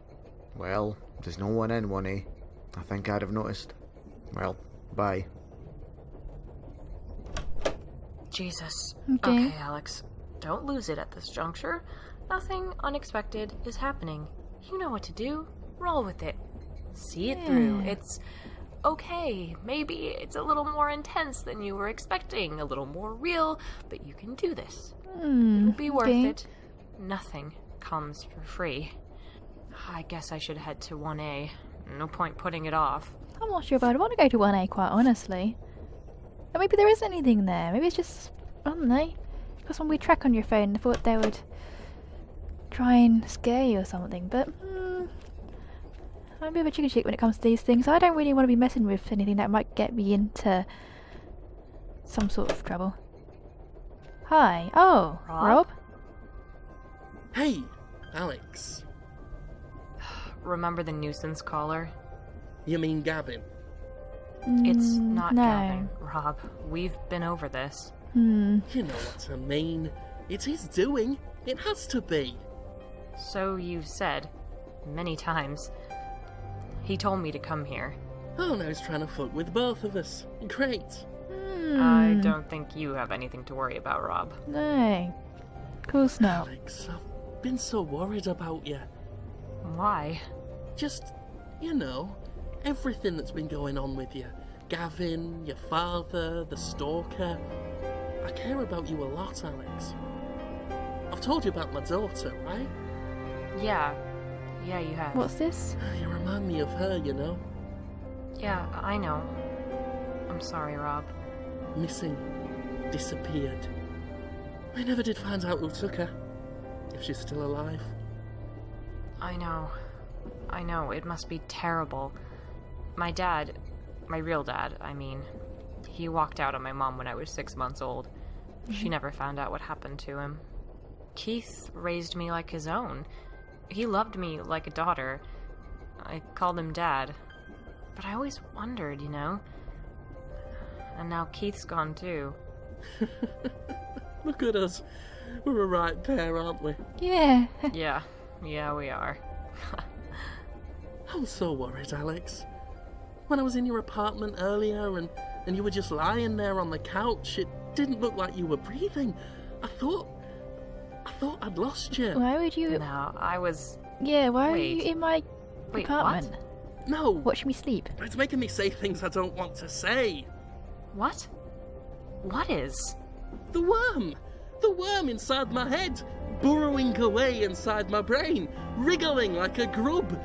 Well, there's no one in 1A. I think I'd have noticed. Well, bye. Jesus. Okay. okay, Alex. Don't lose it at this juncture. Nothing unexpected is happening. You know what to do. Roll with it. See it through. Yeah. It's okay. Maybe it's a little more intense than you were expecting, a little more real, but you can do this. Hmm. It'll be worth okay. it. Nothing comes for free. I guess I should head to 1A. No point putting it off. I'm not sure if I'd want to go to 1A, quite honestly. Or maybe there isn't anything there. Maybe it's just, I don't know. Because when we track on your phone, I thought they would try and scare you or something. But mm, I'm a bit of a chicken shit when it comes to these things. I don't really want to be messing with anything that might get me into some sort of trouble. Hi. Oh, Rob? Rob? Hey, Alex. Remember the nuisance caller? You mean Gavin? It's Mm, not no. Gavin, Rob. We've been over this. Hmm. You know what I mean. It's doing. It has to be. So you've said many times. He told me to come here. Oh, now he's trying to fuck with both of us. Great. I Hmm. don't think you have anything to worry about, Rob. No. Of course not. Alex, I've been so worried about you. Why? Just, you know, everything that's been going on with you. Gavin, your father, the stalker. I care about you a lot, Alex. I've told you about my daughter, right? Yeah. Yeah, you have. What's this? You remind me of her, you know. Yeah, I know. I'm sorry, Rob. Missing. Disappeared. I never did find out who took her. If she's still alive. I know. I know. It must be terrible. My dad, my real dad, I mean, he walked out on my mom when I was six months old. She mm-hmm. never found out what happened to him. Keith raised me like his own. He loved me like a daughter. I called him dad. But I always wondered, you know? And now Keith's gone too. Look at us. We're a right pair, aren't we? Yeah. yeah, yeah, we are. I was so worried, Alex. When I was in your apartment earlier and, and you were just lying there on the couch, it didn't look like you were breathing. I thought. I thought I'd lost you. why would you? No, I was. Yeah. Why are you in my Wait, apartment? what? No, Watching me sleep. it's making me say things I don't want to say. What? What is? The worm! The worm inside my head! Burrowing away inside my brain, wriggling like a grub.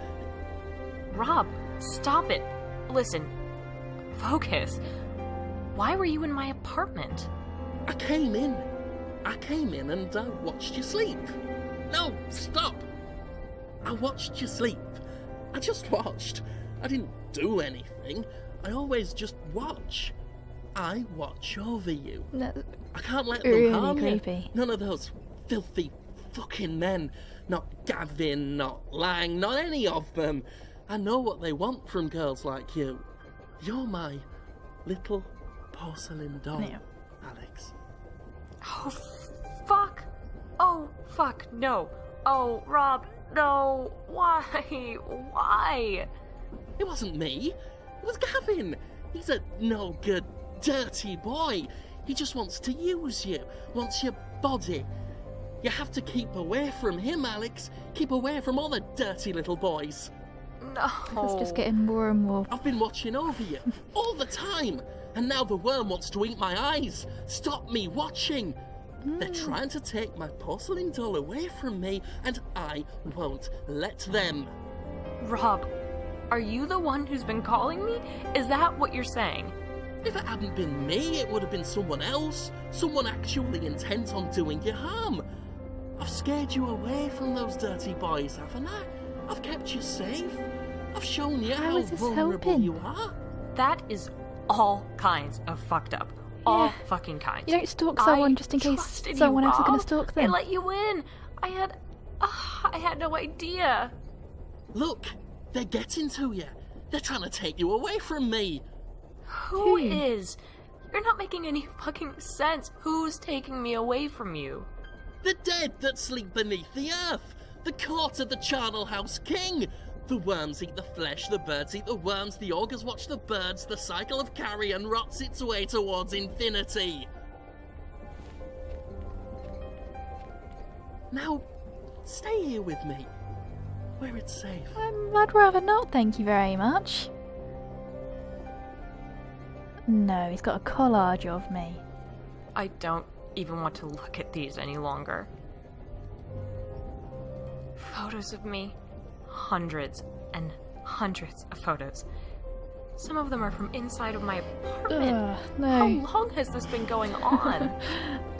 Rob, stop it. Listen, focus. Why were you in my apartment? I came in. I came in and I watched you sleep. No, stop! I watched you sleep. I just watched. I didn't do anything. I always just watch. I watch over you. No, I can't let Really them harm creepy. you. None of those filthy fucking men. Not Gavin, not Lang, not any of them. I know what they want from girls like you. You're my little porcelain doll, Yeah. Alex. Oh, fuck. Oh, fuck. No. Oh, Rob, no. Why? Why? It wasn't me. It was Gavin. He's a no good, dirty boy. He just wants to use you, wants your body. You have to keep away from him, Alex. Keep away from all the dirty little boys. No. it's just getting more and more. I've been watching over you all the time, and now the worm wants to eat my eyes. Stop me watching. They're hmm. trying to take my porcelain doll away from me, and I won't let them. Rob, are you the one who's been calling me? Is that what you're saying? If it hadn't been me, it would have been someone else. Someone actually intent on doing you harm. I've scared you away from those dirty boys, haven't I? I've kept you safe. I've shown you How how, vulnerable helping? you are. That is all kinds of fucked up. All Yeah. fucking kinds. You don't stalk someone I just in case trusted you, someone else is going to stalk I them. let you in. I had. ah, I had no idea. Look, they're getting to you. They're trying to take you away from me. Who Hmm. is? You're not making any fucking sense. Who's taking me away from you? The dead that sleep beneath the earth. The court of the charnel house king. The worms eat the flesh, the birds eat the worms, the augurs watch the birds, the cycle of carrion rots its way towards infinity. Now, stay here with me, where it's safe. Um, I'd rather not, thank you very much. No, he's got a collage of me. I don't even want to look at these any longer. Photos of me. Hundreds and hundreds of photos. Some of them are from inside of my apartment. Ugh, How long has this been going on?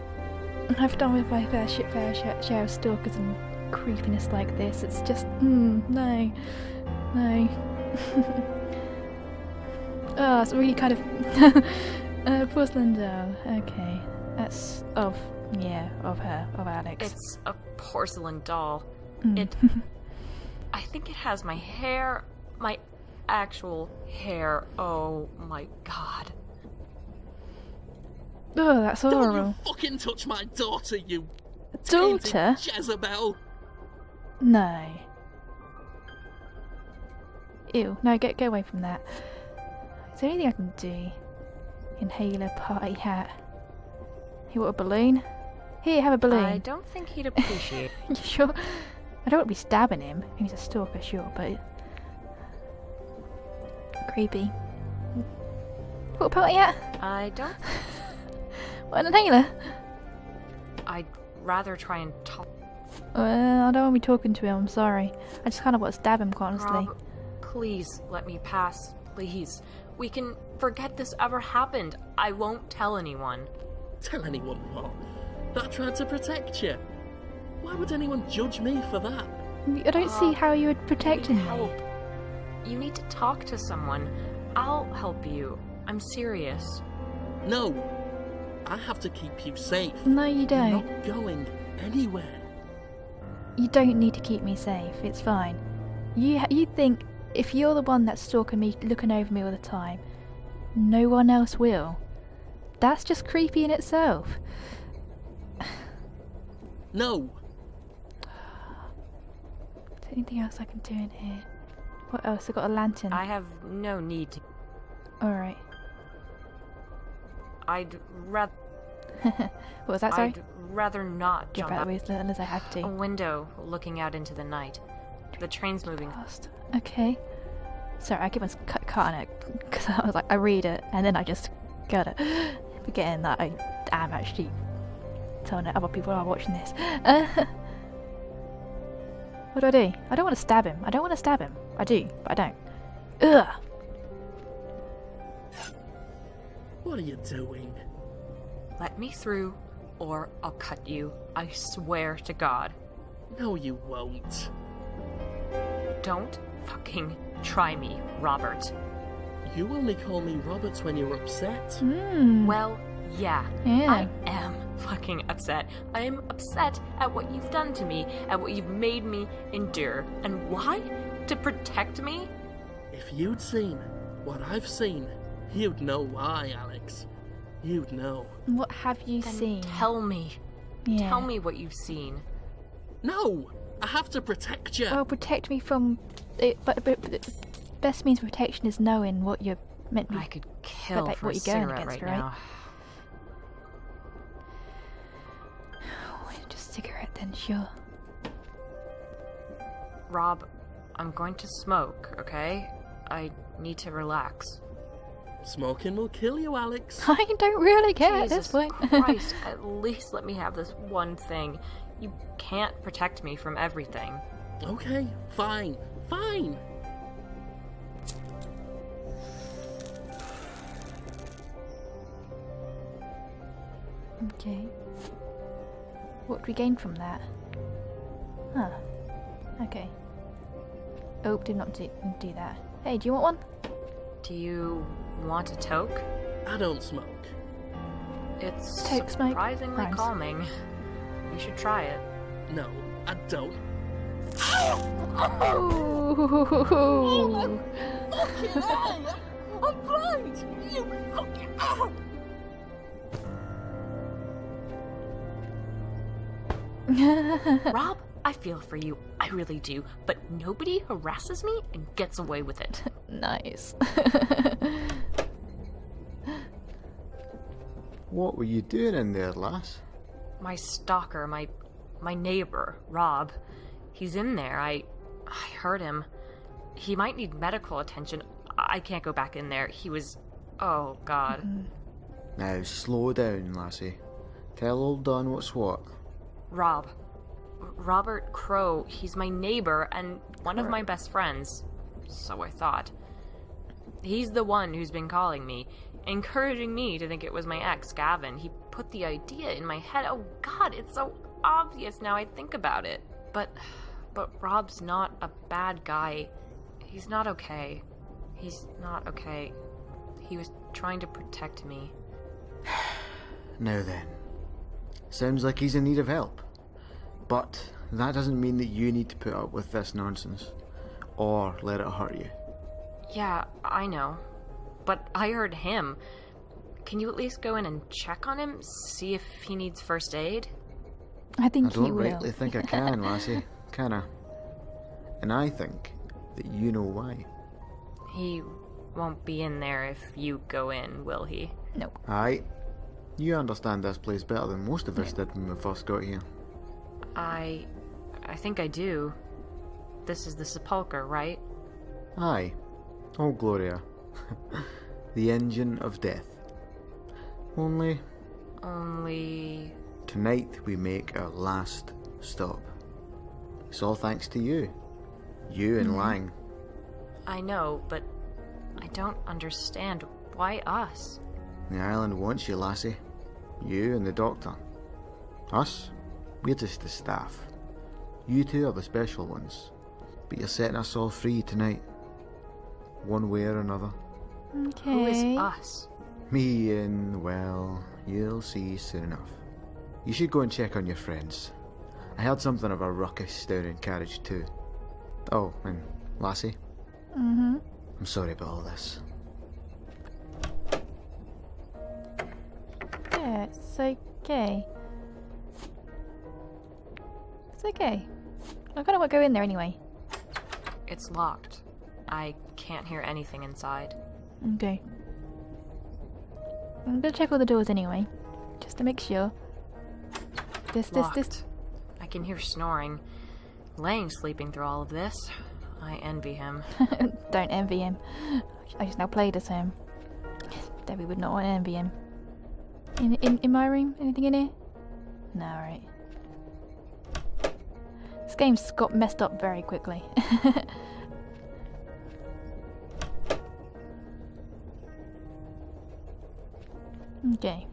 I've done with my fair, fair sh- share of stalkers and creepiness like this. It's just, mm, no, no. oh, it's really kind of uh, porcelain doll. Okay, that's of yeah, of her, of Alex. It's a porcelain doll. Mm. It. I think it has my hair, my actual hair. Oh my god. oh, that's Don't horrible. you fucking touch my daughter, you Daughter? tainted Jezebel! No. Ew. No, get get away from that. Is there anything I can do? Inhaler, party hat. Here, what a balloon? Here, have a balloon. I don't think he'd appreciate. you sure? I don't want to be stabbing him. He's a stalker, sure, but creepy. What a party hat? I don't. What an inhaler? I'd rather try and talk. Well, I don't want to be talking to him. I'm sorry. I just kind of want to stab him, quite honestly. Rob, please let me pass. Please. We can forget this ever happened. I won't tell anyone. Tell anyone what? That I tried to protect you. Why would anyone judge me for that? I don't see Uh, how you would protect need him. help. You need to talk to someone. I'll help you. I'm serious. No. I have to keep you safe. No, you You're don't. not going anywhere. You don't need to keep me safe. It's fine. You you think if you're the one that's stalking me, looking over me all the time, no one else will. That's just creepy in itself. No. Anything else I can do in here? What else? I got a lantern. I have no need to. All right. I'd rather. what was that? Sorry. I'd rather not jump out unless I have to. a window looking out into the night. The train's moving. Fast. Okay. Sorry, I keep on cut, cutting it because I was like, I read it and then I just got it, forgetting that I am actually telling other people are watching this. What do I do? I don't want to stab him. I don't want to stab him. I do, but I don't. Ugh. What are you doing? Let me through, or I'll cut you. I swear to God. No, you won't. Don't fucking try me, Robert. You only call me Robert when you're upset. Hmm. Well, yeah. Yeah. I am fucking upset. I am upset at what you've done to me, at what you've made me endure. And why? To protect me? If you'd seen what I've seen, you'd know why, Alex. You'd know. What have you Then seen? tell me. yeah. Tell me what you've seen. No! I have to protect you! Well, protect me from. It, but, but, but the best means of protection is knowing what you're meant to be. I could kill like for what a you're going cigarette against, right, right? now. Cigarette then, sure. Rob, I'm going to smoke, okay? I need to relax. Smoking will kill you, Alex. I don't really care at this point. Christ, at least let me have this one thing. You can't protect me from everything. Okay, fine, fine. okay. What do we gain from that? Huh. Okay. Oh, did not do, do that. Hey, do you want one? Do you want a toke? I don't smoke. It's Toke surprisingly rhymes. calming. You should try it. No, I don't. Ooh. Fucking hell! I'm blind! You Rob, I feel for you. I really do. But nobody harasses me and gets away with it. nice. What were you doing in there, lass? My stalker, my my neighbor, Rob. He's in there. I I heard him. He might need medical attention. I can't go back in there. He was Oh god. Now, slow down, lassie. Tell old Don what's what. Rob. Robert Crow. He's my neighbor and one of my best friends. So I thought. He's the one who's been calling me, encouraging me to think it was my ex, Gavin. He put the idea in my head. Oh god, it's so obvious now I think about it. But but Rob's not a bad guy. He's not okay. He's not okay. He was trying to protect me. Now then, sounds like he's in need of help. But that doesn't mean that you need to put up with this nonsense, or let it hurt you. Yeah, I know. But I heard him. Can you at least go in and check on him? See if he needs first aid? I think I don't he will. rightly think I can, lassie. Can I? And I think that you know why. He won't be in there if you go in, will he? No. Aye. You understand this place better than most of us did when we first got here. I. I think I do. This is the sepulcher, right? Aye. Oh, Gloria. the engine of death. Only Only. tonight we make our last stop. It's all thanks to you. You and mm-hmm. Lang. I know, but I don't understand. Why us? The island wants you, lassie. You and the doctor. Us? We're just the staff. You two are the special ones. But you're setting us all free tonight. One way or another. Okay. Who is us? Me and, well, you'll see soon enough. You should go and check on your friends. I heard something of a ruckus down in Carriage two. Oh, and Lassie, Mm-hmm. I'm sorry about all this. Yeah, it's okay. It's okay. I kind of want to go in there anyway. It's locked. I can't hear anything inside. Okay. I'm gonna check all the doors anyway, just to make sure. This, this, Locked. this. I can hear snoring. Lang sleeping through all of this. I envy him. Don't envy him. I just now played as him. Debbie would not want to envy him. In, in in my room, anything in here? No, right. This game's got messed up very quickly. okay.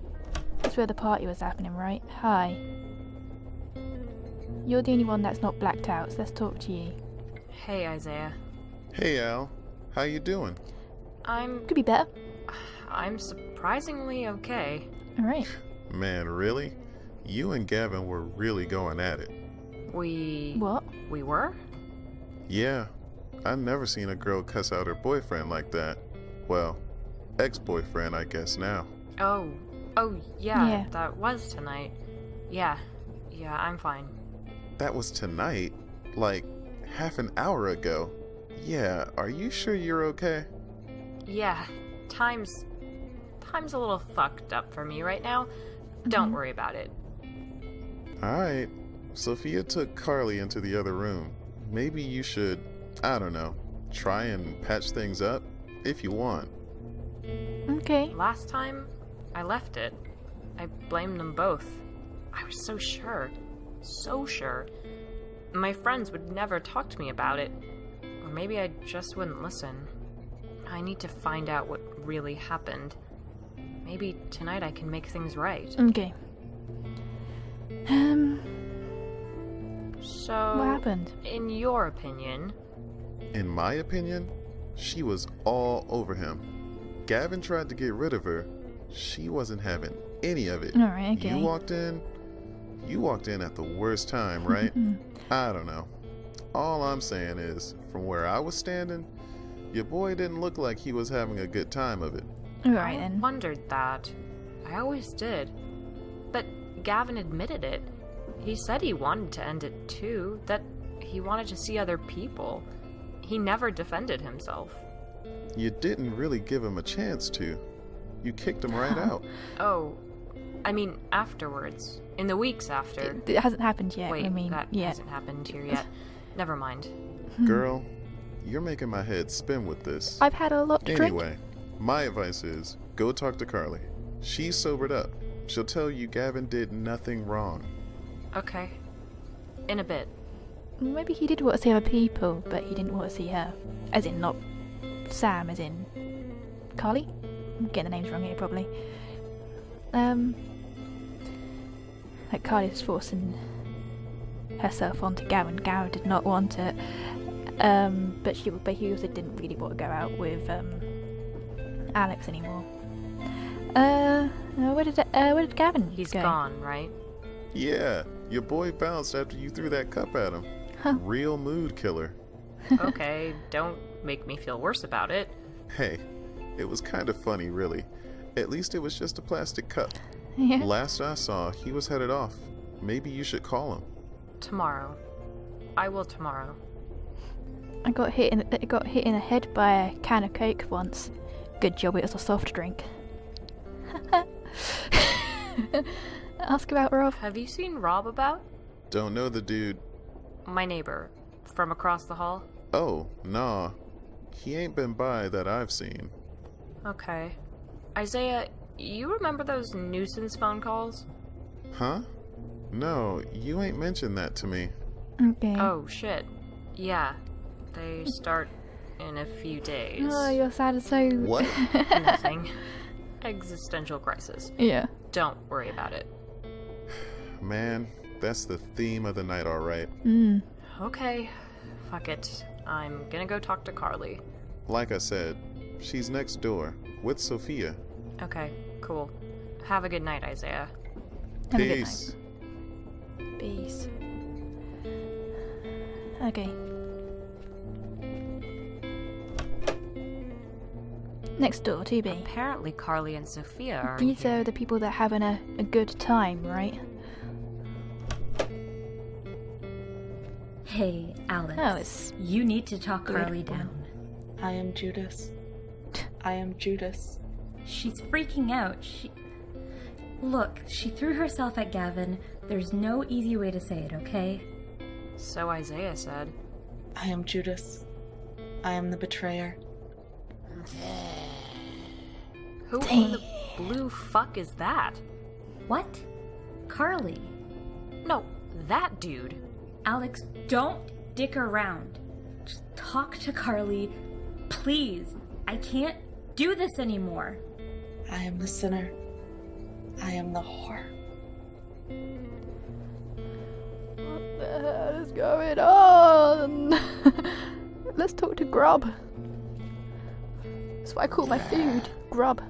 That's where the party was happening, right? Hi. You're the only one that's not blacked out, so let's talk to you. Hey, Isaiah. Hey Al, how you doing? I'm. Could be better. I'm surprisingly okay. Alright. Man, really? You and Gavin were really going at it. We. What? We were? Yeah, I've never seen a girl cuss out her boyfriend like that. Well, ex-boyfriend, I guess now. Oh. Oh, yeah, Yeah. That was tonight. Yeah. Yeah, I'm fine. That was tonight, like half an hour ago. Yeah, are you sure you're okay? Yeah. Time's. Time's a little fucked up for me right now. Don't Mhm. worry about it. Alright. Sophia took Carly into the other room. Maybe you should, I don't know, try and patch things up if you want. Okay. Last time, I left it. I blamed them both. I was so sure. So sure. My friends would never talk to me about it. Or maybe I just wouldn't listen. I need to find out what really happened. Maybe tonight I can make things right. Okay. Um, So, what happened? in your opinion, In my opinion, she was all over him. Gavin tried to get rid of her. She wasn't having any of it. Alright, okay. You walked in. You walked in at the worst time, right? I don't know. All I'm saying is, from where I was standing, your boy didn't look like he was having a good time of it. Alright I then. wondered that. I always did. But Gavin admitted it. He said he wanted to end it too, that he wanted to see other people. He never defended himself. You didn't really give him a chance to. You kicked him right out. Oh, I mean, afterwards. In the weeks after. It, it hasn't happened yet. Wait, I mean, that yeah. hasn't happened here yet. Never mind. Girl, you're making my head spin with this. I've had a lot to drink. Anyway, my advice is go talk to Carly. She's sobered up. She'll tell you Gavin did nothing wrong. Okay. In a bit. Maybe he did want to see other people, but he didn't want to see her. As in, not Sam, as in Carly. I'm getting the names wrong here, probably. Um, like Carly's forcing herself onto Gavin. Gavin did not want it, um, but she, but he also didn't really want to go out with um, Alex anymore. Uh, uh, where did uh, where did Gavin He's go? gone, right? Yeah, your boy bounced after you threw that cup at him. Huh. Real mood killer. okay, don't make me feel worse about it. Hey, it was kind of funny, really. At least it was just a plastic cup. Yeah. Last I saw, he was headed off. Maybe you should call him. Tomorrow. I will tomorrow. I got hit in I got hit in the head by a can of Coke once. Good job it was a soft drink. Ask about Rob. Have you seen Rob about? Don't know the dude. My neighbor. From across the hall? Oh, nah. He ain't been by that I've seen. Okay. Isaiah, you remember those nuisance phone calls? Huh? No, you ain't mentioned that to me. Okay. Oh, shit. Yeah. They start in a few days. Oh, you're is so. What? Nothing. Existential crisis. yeah. Don't worry about it. Man, that's the theme of the night, alright. Mm. Okay. Fuck it. I'm gonna go talk to Carly. Like I said, she's next door, with Sophia. Okay, cool. Have a good night, Isaiah. Have a good Peace. night. Peace. Okay. Next door, 2B. Apparently, Carly and Sophia are. These are the people that are having a, a good time, right? Hey, Alice. Oh, it's You need to talk Carly down. I am Judas. I am Judas. She's freaking out. She. Look, she threw herself at Gavin. There's no easy way to say it, okay? So Isaiah said. I am Judas. I am the betrayer. Who in the blue fuck is that? What? Carly. No, that dude. Alex, don't dick around. Just talk to Carly. Please. I can't do this anymore. I am the sinner. I am the whore. What the hell is going on? Let's talk to Grub. That's what I call my food. Grub.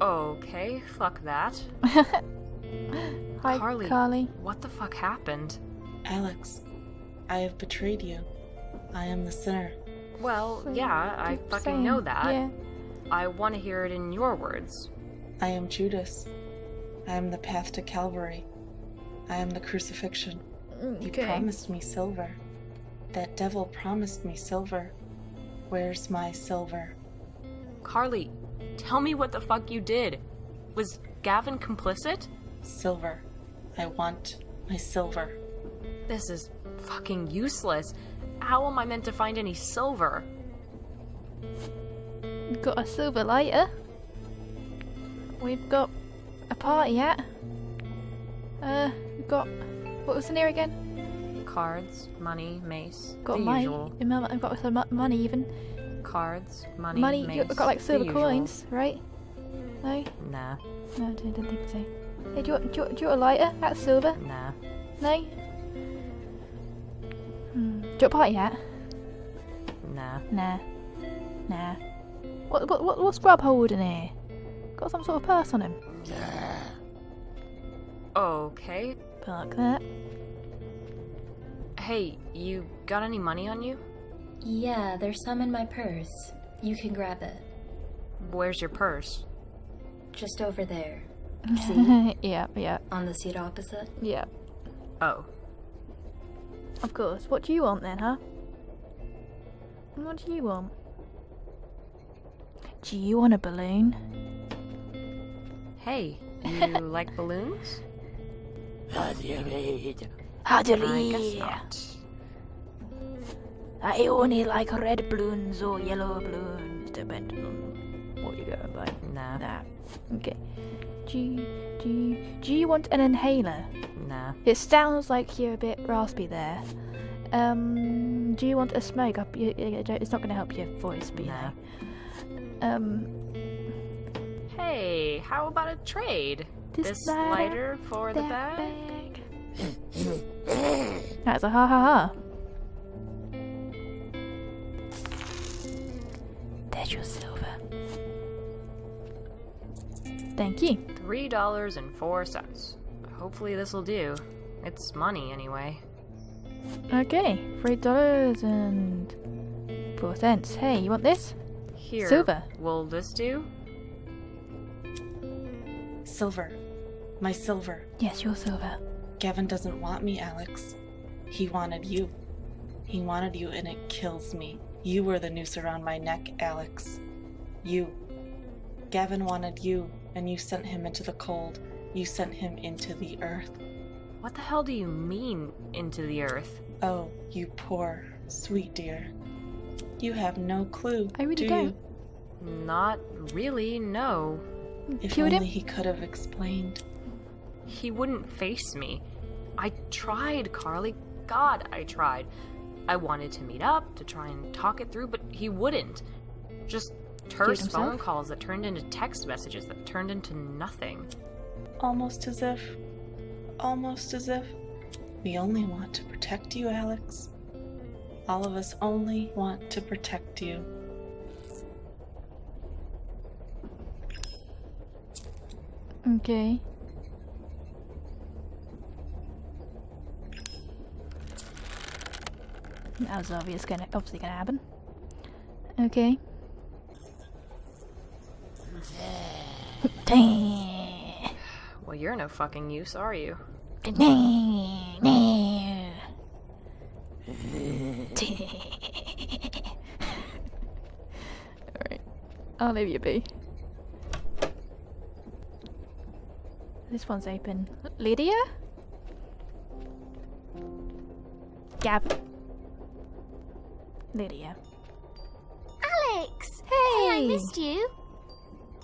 Okay, fuck that. Hi, Carly. Carly. What the fuck happened? Alex, I have betrayed you. I am the sinner. Well, yeah, I fucking saying, know that. Yeah. I want to hear it in your words. I am Judas. I am the path to Calvary. I am the crucifixion. You Okay. promised me silver. That devil promised me silver. Where's my silver? Carly, tell me what the fuck you did. Was Gavin complicit? Silver. I want my silver. This is fucking useless. How am I meant to find any silver? Got a silver lighter. We've got a party at. Uh, we've got. What was in here again? Cards, money, mace. Got the money. usual. Remember, I've got some mo- money even. Cards, money, money. mace. You've got like silver coins, right? No? Nah, No, I don't, think so. Hey, do you, want, do, you, do you want a lighter? That's silver. nah. No? Hmm. Do you want a party hat? Nah. Nah. Nah. What, what, what, what's Grub holding here? Got some sort of purse on him. Yeah. Okay. Fuck that. Hey, you got any money on you? Yeah, there's some in my purse. You can grab it. Where's your purse? Just over there. See? yeah, yeah, On the seat opposite. yeah. Oh, Of course. What do you want then, huh? What do you want? Do you want a balloon? hey, you like balloons? I guess not. I only like red balloons or yellow balloons, depending on what you're going by. Nah, Nah. Okay. Do you, do you, do you want an inhaler? nah. It sounds like you're a bit raspy there. Um, do you want a smoke it's not going to help your voice, but Nah. Um, Hey, how about a trade? This This lighter, lighter for the that bag? that's a ha ha ha. There's your silver. Thank you. Three dollars and four cents. Hopefully this'll do. It's money anyway. Okay, three dollars and four cents. Hey, you want this? Here. Silver. Will this do? Silver. My silver. Yes, your silver. Gavin doesn't want me, Alex. He wanted you. He wanted you, and it kills me. You were the noose around my neck, Alex. You. Gavin wanted you, and you sent him into the cold. You sent him into the earth. What the hell do you mean into the earth? Oh, you poor, sweet dear. You have no clue. I really do don't. Not really, no. If Killed only him? he could have explained. He wouldn't face me. I tried, Carly. God, I tried. I wanted to meet up, to try and talk it through, but he wouldn't. Just terse phone calls that turned into text messages that turned into nothing. Almost as if. Almost as if. We only want to protect you, Alex. All of us only want to protect you. Okay. That was obvious gonna obviously gonna happen. Okay. Dang. Well, you're no fucking use, are you? Alright. I'll leave you be. This one's open. Lydia? Gavin. Lydia. Alex! Hey, hey! I missed you.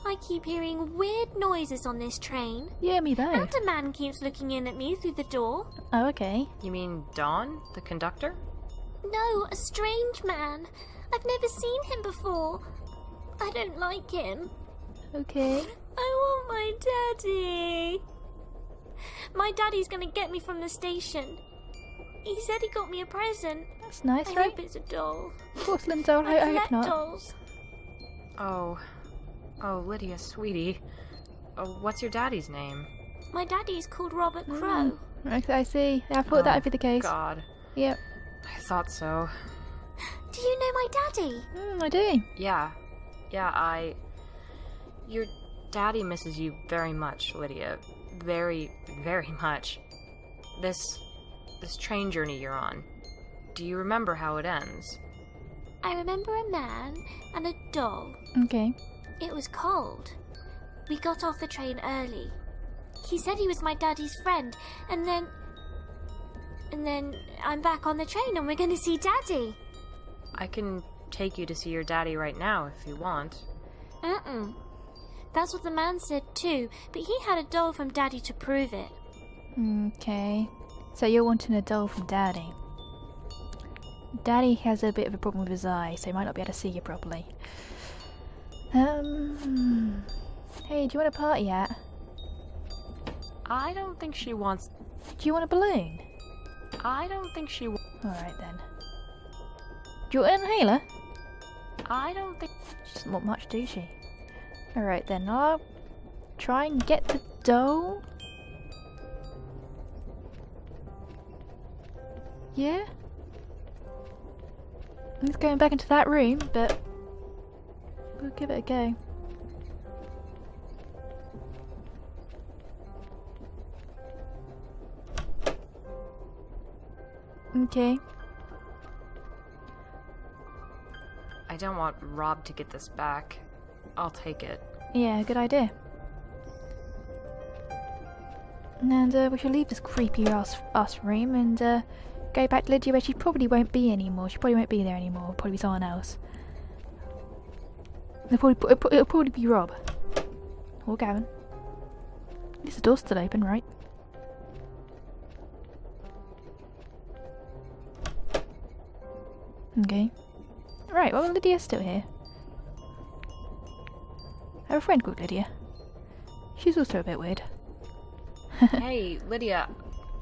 I keep hearing weird noises on this train. Yeah, me though. And a man keeps looking in at me through the door. Oh, okay. You mean Don, the conductor? No, a strange man. I've never seen him before. I don't like him. Okay. I want my daddy. My daddy's gonna get me from the station. He said he got me a present. That's nice, I right? hope it's a doll. Porcelain doll, I I, I hope not. dolls. Oh. Oh, Lydia, sweetie. Oh, what's your daddy's name? My daddy's called Robert Crow. Okay, I see. I thought that Oh, would be the case. God. Yep. I thought so. Do you know my daddy? Mm, I do. Yeah. Yeah, I. Your daddy misses you very much, Lydia. Very, very much. This. this train journey you're on. Do you remember how it ends? I remember a man and a doll. Okay. It was cold. We got off the train early. He said he was my daddy's friend, and then. And then I'm back on the train and we're gonna see daddy. I can take you to see your daddy right now if you want. Mm-mm. That's what the man said too, but he had a doll from daddy to prove it. Okay. So you're wanting a doll from Daddy. Daddy has a bit of a problem with his eye, so he might not be able to see you properly. Um. Hey, do you want a party hat? I don't think she wants. Do you want a balloon? I don't think she. Alright then. Do you want an inhaler? I don't think. She doesn't want much, do she? Alright then, I'll try and get the dough. Yeah? It's going back into that room, but we'll give it a go. Okay. I don't want Rob to get this back. I'll take it. Yeah, good idea. And uh, we should leave this creepy ass, ass room and uh, go back to Lydia where she probably won't be anymore. She probably won't be there anymore. Probably someone else. It'll probably, it'll probably be Rob. Or Gavin. At least the door's still open, right? Okay. Right, well, Lydia's still here. I have a friend called Lydia. She's also a bit weird. hey, Lydia,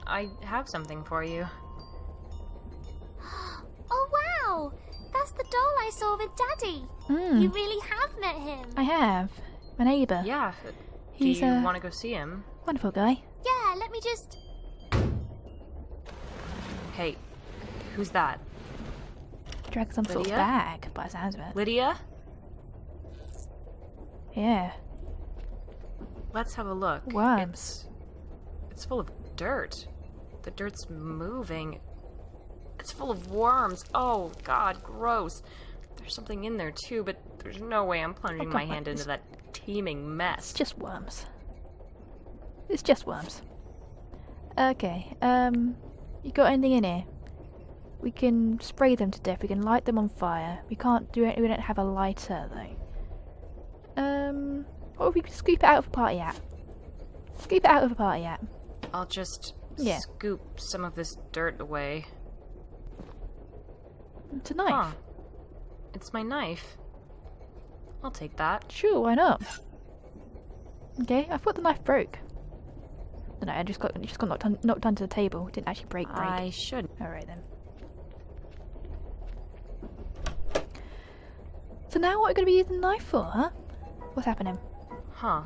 I have something for you. Oh wow! That's the doll I saw with Daddy. Mm, You really have met him. I have. My neighbour. Yeah. Do He's, you uh, want to go see him? Wonderful guy. Yeah, let me just. Hey, who's that? Dragged some sort of Lydia? bag, by the sounds of it. Lydia? Yeah. Let's have a look. Worms. It's it's full of dirt. The dirt's moving. It's full of worms. Oh god, gross. There's something in there too, but there's no way I'm plunging Oh, my hand into that teeming mess. It's just worms. It's just worms. Okay, um, you got anything in here? We can spray them to death. We can light them on fire. We can't do it. We don't have a lighter though. Um, what if we could scoop it out of a party hat? Scoop it out of a party hat. I'll just Yeah. scoop some of this dirt away. It's a knife. Huh. It's my knife. I'll take that. Sure, why not? Okay, I thought the knife broke. No, I just got just got knocked, on, knocked onto the table. Didn't actually break. break. I should. All right then. So now what are we going to be using the knife for, huh? What's happening? Huh.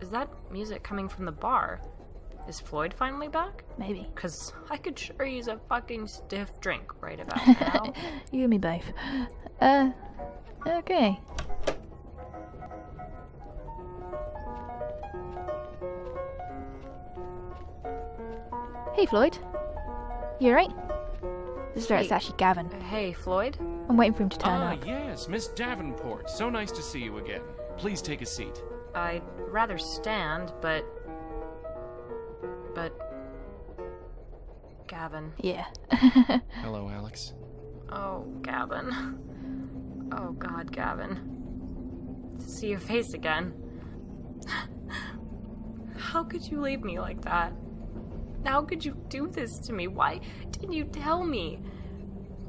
Is that music coming from the bar? Is Floyd finally back? Maybe. Cause I could sure use a fucking stiff drink right about now. you and me both. Uh, okay. Hey Floyd. You alright? This is where it's actually Gavin. hey, Floyd? I'm waiting for him to turn Ah, up. yes, Miss Davenport. So nice to see you again. Please take a seat. I'd rather stand, but. But. Gavin. Yeah. Hello, Alex. Oh, Gavin. Oh, God, Gavin. To see your face again. How could you leave me like that? How could you do this to me? Why didn't you tell me?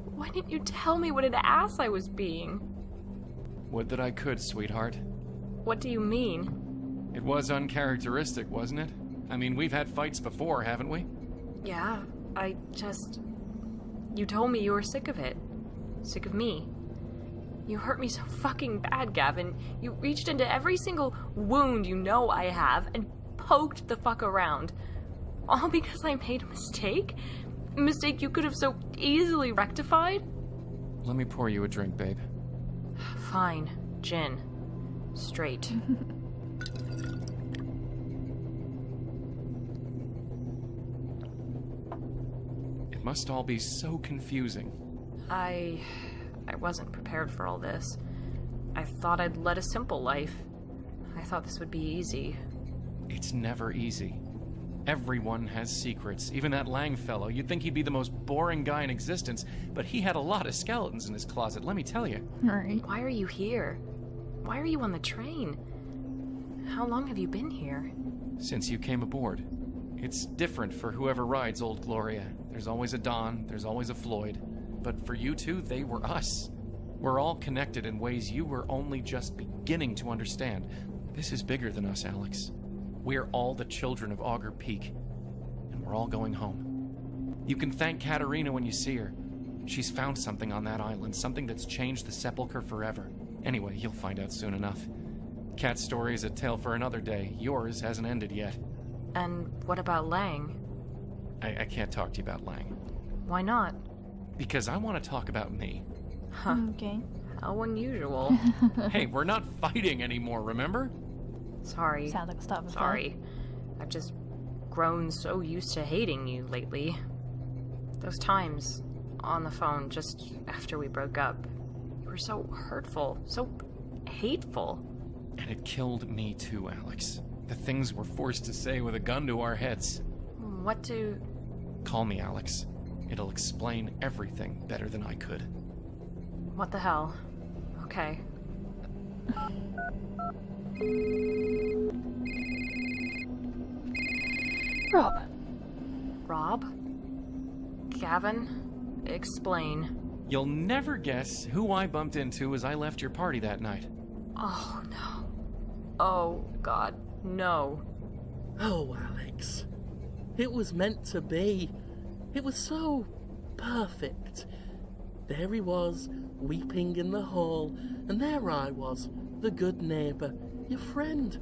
Why didn't you tell me what an ass I was being? Would that I could, sweetheart. What do you mean? It was uncharacteristic, wasn't it? I mean, we've had fights before, haven't we? Yeah, I just. You told me you were sick of it. Sick of me. You hurt me so fucking bad, Gavin. You reached into every single wound you know I have and poked the fuck around. All because I made a mistake? A mistake you could have so easily rectified? Let me pour you a drink, babe. Fine. Gin. Straight. It must all be so confusing. I. I wasn't prepared for all this. I thought I'd led a simple life. I thought this would be easy. It's never easy. Everyone has secrets. Even that Lang fellow. You'd think he'd be the most boring guy in existence, but he had a lot of skeletons in his closet, let me tell you. Alright. Why are you here? Why are you on the train? How long have you been here? Since you came aboard. It's different for whoever rides Old Gloria. There's always a Don, there's always a Floyd. But for you two, they were us. We're all connected in ways you were only just beginning to understand. This is bigger than us, Alex. We're all the children of Augur Peak, and we're all going home. You can thank Katerina when you see her. She's found something on that island, something that's changed the sepulchre forever. Anyway, you'll find out soon enough. Cat's story is a tale for another day. Yours hasn't ended yet. And what about Lang? I, I can't talk to you about Lang. Why not? Because I want to talk about me. Huh. Okay. How unusual. hey, we're not fighting anymore, remember? Sorry. Sounds like the start a fight. Sorry. I've just grown so used to hating you lately. Those times on the phone just after we broke up, you were so hurtful, so hateful. And it killed me too, Alex. The things we're forced to say with a gun to our heads. What do. Call me, Alex. It'll explain everything better than I could. What the hell? Okay. Rob. Rob? Gavin? Explain. You'll never guess who I bumped into as I left your party that night. Oh no. Oh god, no. Oh, Alex. It was meant to be. It was so perfect. There he was, weeping in the hall, and there I was, the good neighbour, your friend,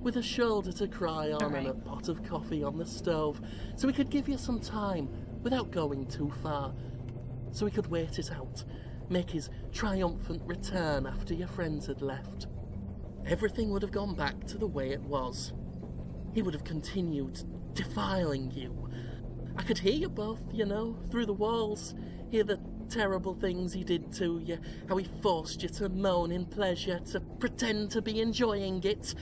with a shoulder to cry on and a pot of coffee on the stove, so we could give you some time without going too far, so he could wait it out, make his triumphant return after your friends had left. Everything would have gone back to the way it was. He would have continued defiling you. I could hear you both, you know, through the walls, hear the terrible things he did to you, how he forced you to moan in pleasure, to pretend to be enjoying it,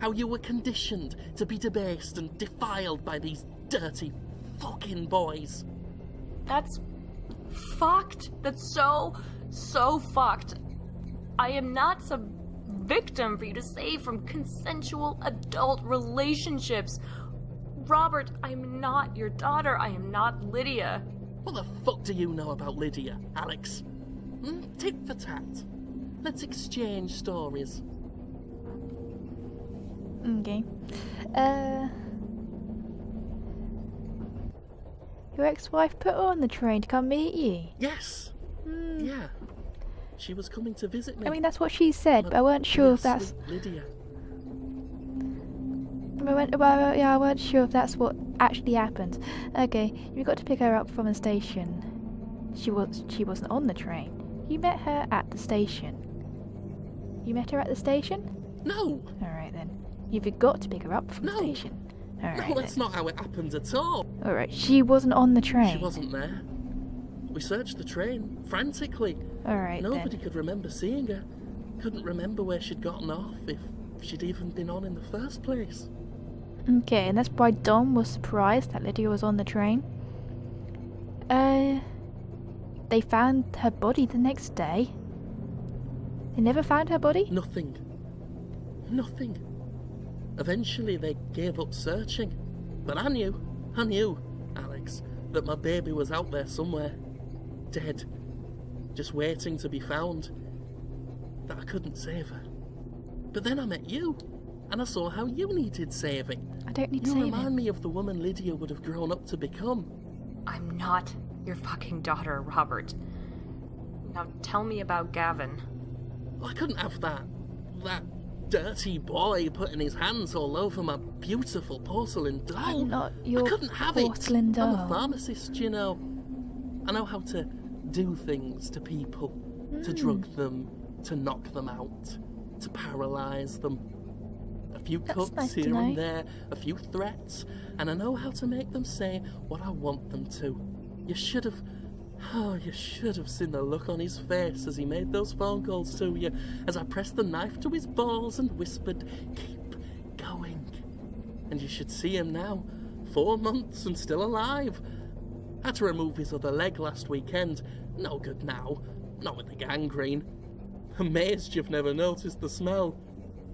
how you were conditioned to be debased and defiled by these dirty fucking boys. That's fucked. That's so, so fucked. I am not some victim for you to save from consensual adult relationships. Robert, I'm not your daughter. I am not Lydia. What the fuck do you know about Lydia, Alex? Hmm? Tit for tat. Let's exchange stories. Okay. Uh. Your ex wife put her on the train to come meet you? Yes. Yeah. She was coming to visit me. I mean, that's what she said, but I weren't sure if that's. Lydia. I went, well, yeah, I weren't sure if that's what actually happened. Okay, you got to pick her up from the station. She was she wasn't on the train. You met her at the station. You met her at the station? No. All right then. You forgot to pick her up from the No. station. All right. no, that's not how it happened at all. All right. She wasn't on the train. She wasn't there. We searched the train frantically. All right Nobody then. could remember seeing her. Couldn't remember where she'd gotten off, if she'd even been on in the first place. Okay, and that's why Don was surprised that Lydia was on the train. Uh, they found her body the next day. They never found her body. Nothing. Nothing. Eventually, they gave up searching. But I knew, I knew, Alex, that my baby was out there somewhere. Dead. Just waiting to be found. That I couldn't save her. But then I met you, and I saw how you needed saving. I don't need You saving. remind me of the woman Lydia would have grown up to become. I'm not your fucking daughter, Robert. Now tell me about Gavin. I couldn't have that. that dirty boy putting his hands all over my beautiful porcelain doll. I'm not your I couldn't have porcelain it. I'm a pharmacist, you know. I know how to do things to people, to Hmm. drug them, to knock them out, to paralyze them. A few That's cuts nice here and there, a few threats, and I know how to make them say what I want them to. You should have. Oh, you should have seen the look on his face as he made those phone calls to you, as I pressed the knife to his balls and whispered, Keep going. And you should see him now, four months and still alive. Had to remove his other leg last weekend. No good now, not with the gangrene. Amazed you've never noticed the smell.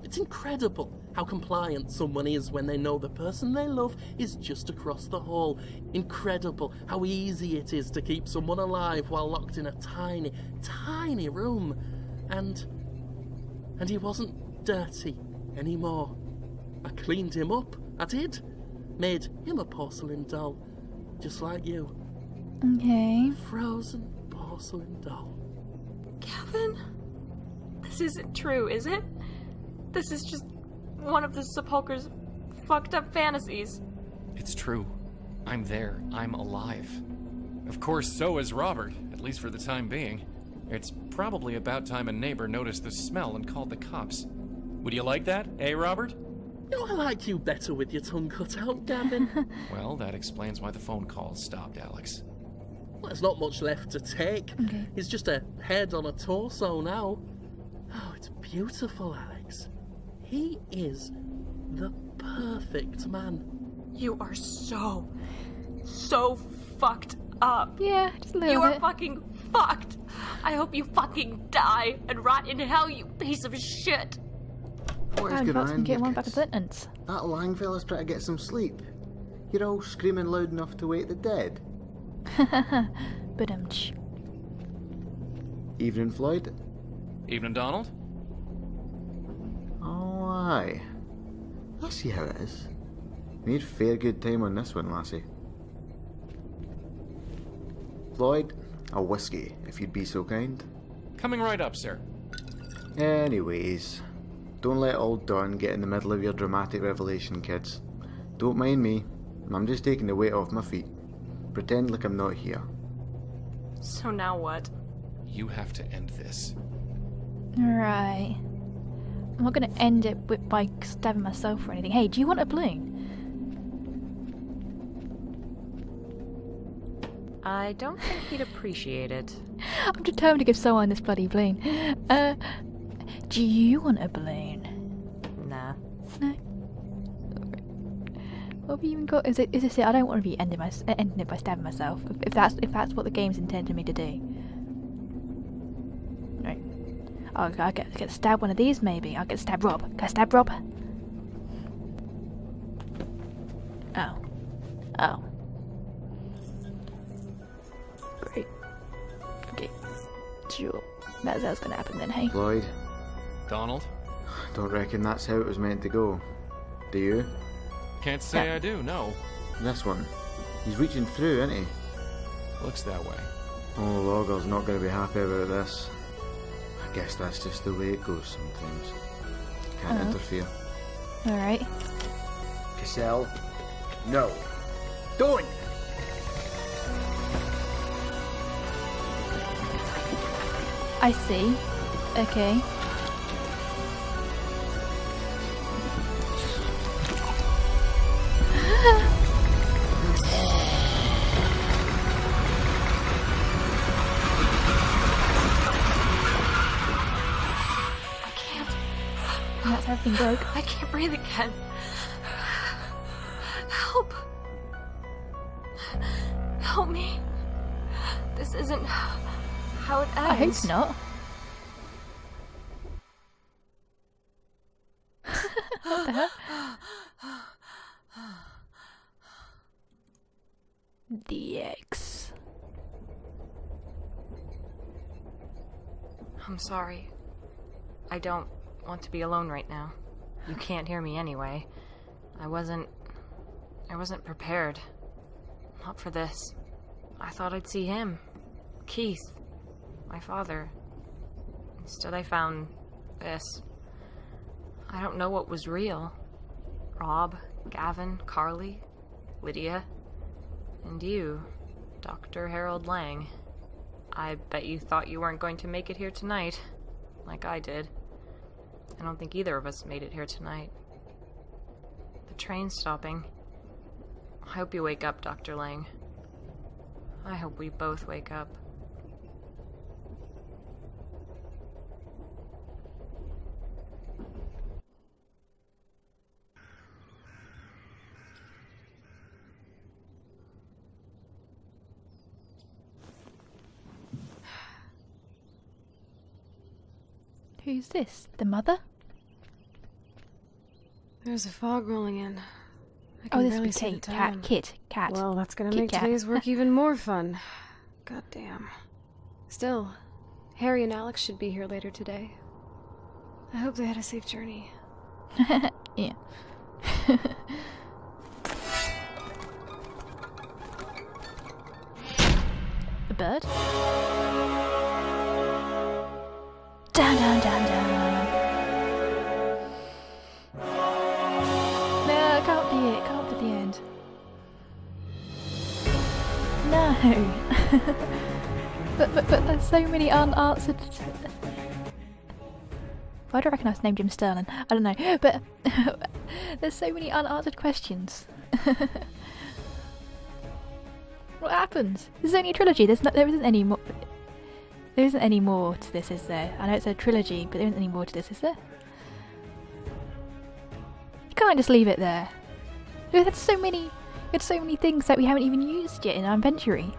It's incredible how compliant someone is when they know the person they love is just across the hall. Incredible how easy it is to keep someone alive while locked in a tiny, tiny room. And. and he wasn't dirty anymore. I cleaned him up, I did. Made him a porcelain doll, just like you. Okay. Frozen porcelain doll. Gavin? This isn't true, is it? This is just one of the sepulchre's fucked up fantasies. It's true. I'm there. I'm alive. Of course, so is Robert, at least for the time being. It's probably about time a neighbor noticed the smell and called the cops. Would you like that, eh, Robert? You know, I like you better with your tongue cut out, Gavin. Well, that explains why the phone calls stopped, Alex. Well, there's not much left to take. Okay. He's just a head on a torso now. Oh, it's beautiful, Alex. He is the perfect man. You are so, so fucked up. Yeah, just a little You are fucking fucked. I hope you fucking die and rot in hell, you piece of shit. What is I'm going on? get one back a kids? sentence. That Lang fella's trying to get some sleep. You're all screaming loud enough to wake the dead. but um, ch- Evening, Floyd. Evening, Donald. Oh, aye. I see how it is. Made fair good time on this one, lassie. Floyd, a whiskey, if you'd be so kind. Coming right up, sir. Anyways, don't let old Don get in the middle of your dramatic revelation, kids. Don't mind me. I'm just taking the weight off my feet. Pretend like I'm not here. So now what? You have to end this. Right. I'm not gonna end it with, by stabbing myself or anything. Hey, do you want a balloon? I don't think he'd appreciate it. I'm determined to give someone this bloody balloon. Uh, do you want a balloon? Nah. No. What have you even got? Is it? Is this it? I don't want to be ending my ending it by stabbing myself. If, if that's if that's what the game's intended me to do. Right. I'll, I'll get get stab one of these maybe. I'll get stab Rob. Can I stab Rob? Oh. Oh. Great. Okay. Sure. That's how it's gonna happen then. Hey. Lloyd. Donald? don't reckon that's how it was meant to go. Do you? Can't say Yeah. I do, no. This one. He's reaching through, isn't he? Looks that way. Oh, Augur's not going to be happy about this. I guess that's just the way it goes sometimes. Can't Uh-huh. interfere. All right. Cassell, no. Don't! I see. Okay. I can't. That's everything broke. I can't breathe again. Help. Help me. This isn't how it ends. I hope not. what the hell? DX. I'm sorry. I don't want to be alone right now. You can't hear me anyway. I wasn't. I wasn't prepared. Not for this. I thought I'd see him. Keith. My father. Instead, I found this. I don't know what was real. Rob, Gavin, Carly, Lydia, and you, Dr. Harold Lang. I bet you thought you weren't going to make it here tonight, like I did. I don't think either of us made it here tonight. The train's stopping. I hope you wake up, Dr. Lang. I hope we both wake up. Who's this? The mother? There's a fog rolling in. Oh, this see Kate. Cat. Kit. Cat. Well, that's gonna Kit make Kat. today's work even more fun. God damn. Still, Harry and Alex should be here later today. I hope they had a safe journey. yeah. a bird? Dun dun dun dun. No, can't be it. Can't be the end. No. but but but there's so many unanswered. Why do I recognise the name Jim Sterling? I don't know, but there's so many unanswered questions. what happens? This is only a trilogy. There's no, there isn't any more. There isn't any more to this, is there? I know it's a trilogy, but there isn't any more to this, is there? You can't just leave it there. We had so many, we had so many things that we haven't even used yet in our inventory.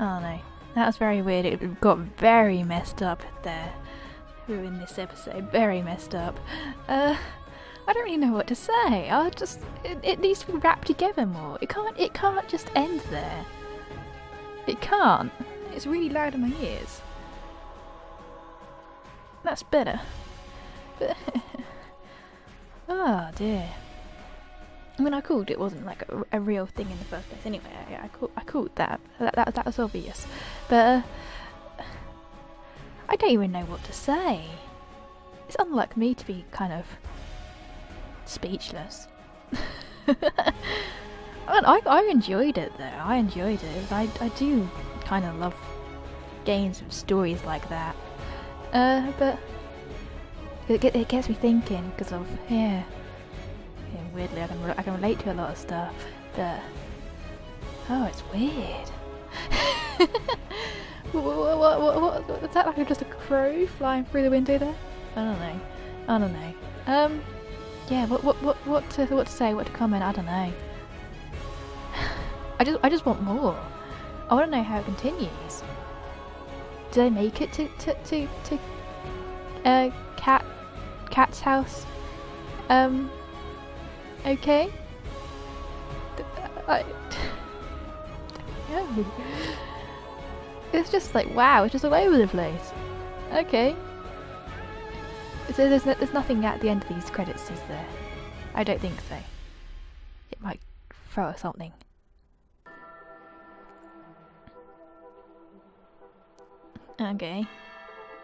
Oh no, that was very weird. It got very messed up there in this episode. Very messed up. Uh, I don't really know what to say. I just it, it needs to be wrapped together more. It can't it can't just end there. It can't. It's really loud in my ears. That's better. But oh dear. I mean, I called it wasn't like a, a real thing in the first place. Anyway, I, I, called, I called that. That, that. that was obvious. But uh, I don't even know what to say. It's unlike me to be kind of speechless. I, I enjoyed it though. I enjoyed it. I, I do kind of love games with stories like that. Uh, but it, it gets me thinking because of yeah, yeah. Weirdly, I can I can relate to a lot of stuff. But oh, it's weird. what, what, what, what, was that like just a crow flying through the window there? I don't know. I don't know. Um, yeah. What what what what to what to say? What to comment? I don't know. I just I just want more. I want to know how it continues. Do they make it to to to to uh cat cat's house? Um. Okay. I. no. It's just like wow. It's just all over the place. Okay. So there's no, there's nothing at the end of these credits, is there? I don't think so. It might throw us something. Okay.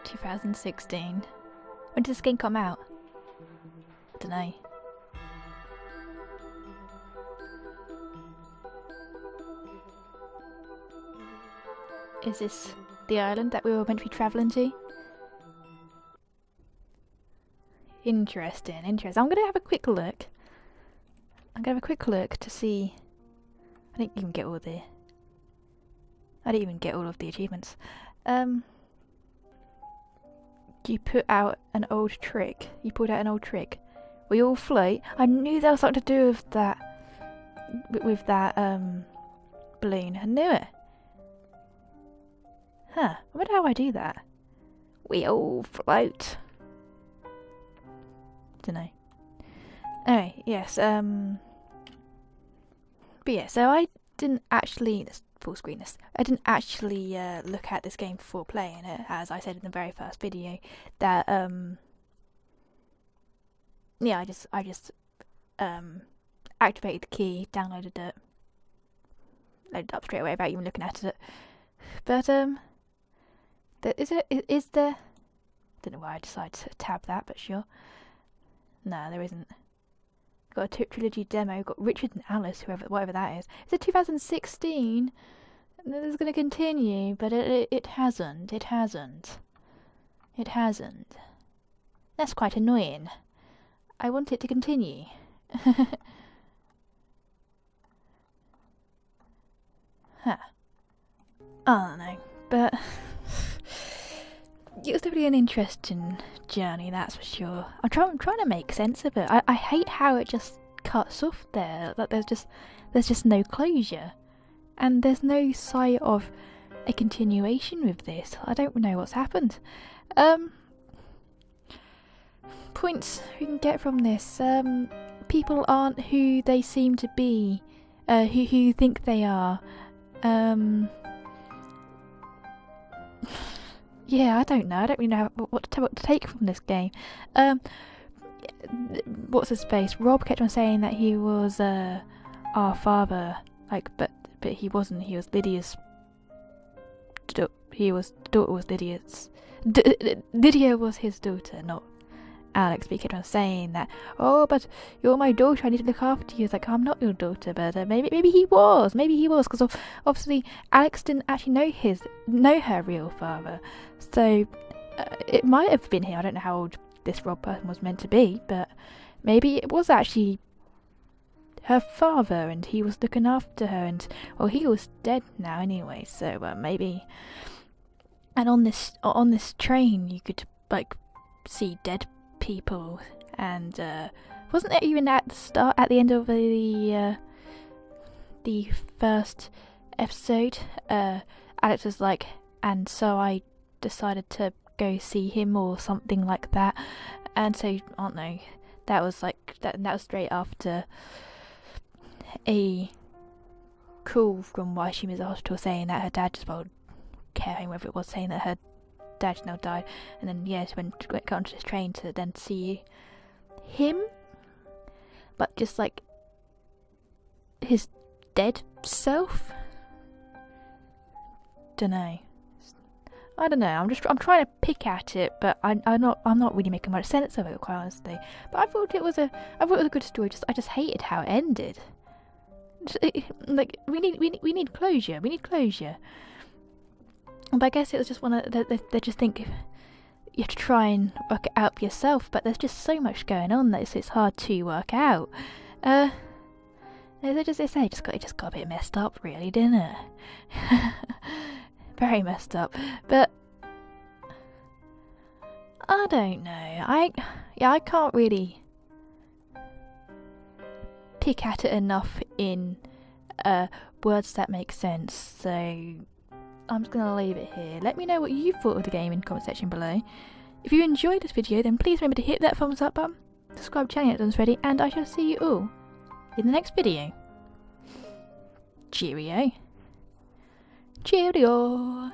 2016. When did this game come out? I don't know. Is this the island that we were meant to be travelling to? Interesting, interesting. I'm gonna have a quick look. I'm gonna have a quick look to see. I didn't even get all the. I didn't even get all of the achievements. Um. You put out an old trick. You put out an old trick. We all float. I knew there was something to do with that. With, with that um balloon. I knew it. Huh. I wonder how I do that. We all float. Dunno. Anyway, yes, um But yeah, so I didn't actually full screen this I didn't actually uh, look at this game before playing it, as I said in the very first video, that um Yeah, I just I just um activated the key, downloaded it, loaded up straight away without even looking at it. But um is it is there I don't know why I decided to tab that, but sure. No, there isn't. Got a trilogy demo. Got Richard and Alice, whoever, whatever that is. Is it 2016? This is going to continue, but it, it, it hasn't. It hasn't. It hasn't. That's quite annoying. I want it to continue. huh. Oh, I don't know, but it was definitely an interesting journey, that's for sure. I'm, try- I'm trying to make sense of it. I-, I hate how it just cuts off there. That there's just there's just no closure, and there's no sight of a continuation with this. I don't know what's happened. Um, points we can get from this. Um, people aren't who they seem to be. Uh, who who think they are. Um. Yeah, I don't know. I don't really know what to, what to take from this game. Um, what's his face? Rob kept on saying that he was uh, our father, like, but but he wasn't. He was Lydia's. He was daughter was Lydia's. D- Lydia was his daughter, not Alex. On saying that. Oh, but you're my daughter. I need to look after you. It's like I'm not your daughter, but uh, maybe maybe he was. Maybe he was because obviously Alex didn't actually know his know her real father. So uh, it might have been him. I don't know how old this Rob person was meant to be, but maybe it was actually her father and he was looking after her and well he was dead now anyway so uh, maybe and on this on this train you could like see dead people and uh, wasn't it even at the start at the end of the uh, the first episode uh, Alex was like and so I decided to go see him or something like that. And so, I don't know, that was like that. That was straight after a call from the hospital saying that her dad just well caring whether it was saying that her dad now died, and then yes, when got onto this train to then see him, but just like his dead self. Don't know. I don't know. I'm just I'm trying to pick at it, but I I'm not I'm not really making much sense of it, quite honestly. But I thought it was a I thought it was a good story. Just I just hated how it ended. Just, like we need we need, we need closure. We need closure. But I guess it was just one of they, they just think you have to try and work it out for yourself. But there's just so much going on that it's, hard to work out. Uh, they just they say just got it just got a bit messed up, really, didn't it? Very messed up. But I don't know. I yeah, I can't really pick at it enough in uh, words that make sense. So I'm just gonna leave it here. Let me know what you thought of the game in the comment section below. If you enjoyed this video, then please remember to hit that thumbs up button, subscribe to the channel if it's ready, and I shall see you all in the next video. Cheerio. Cheerio.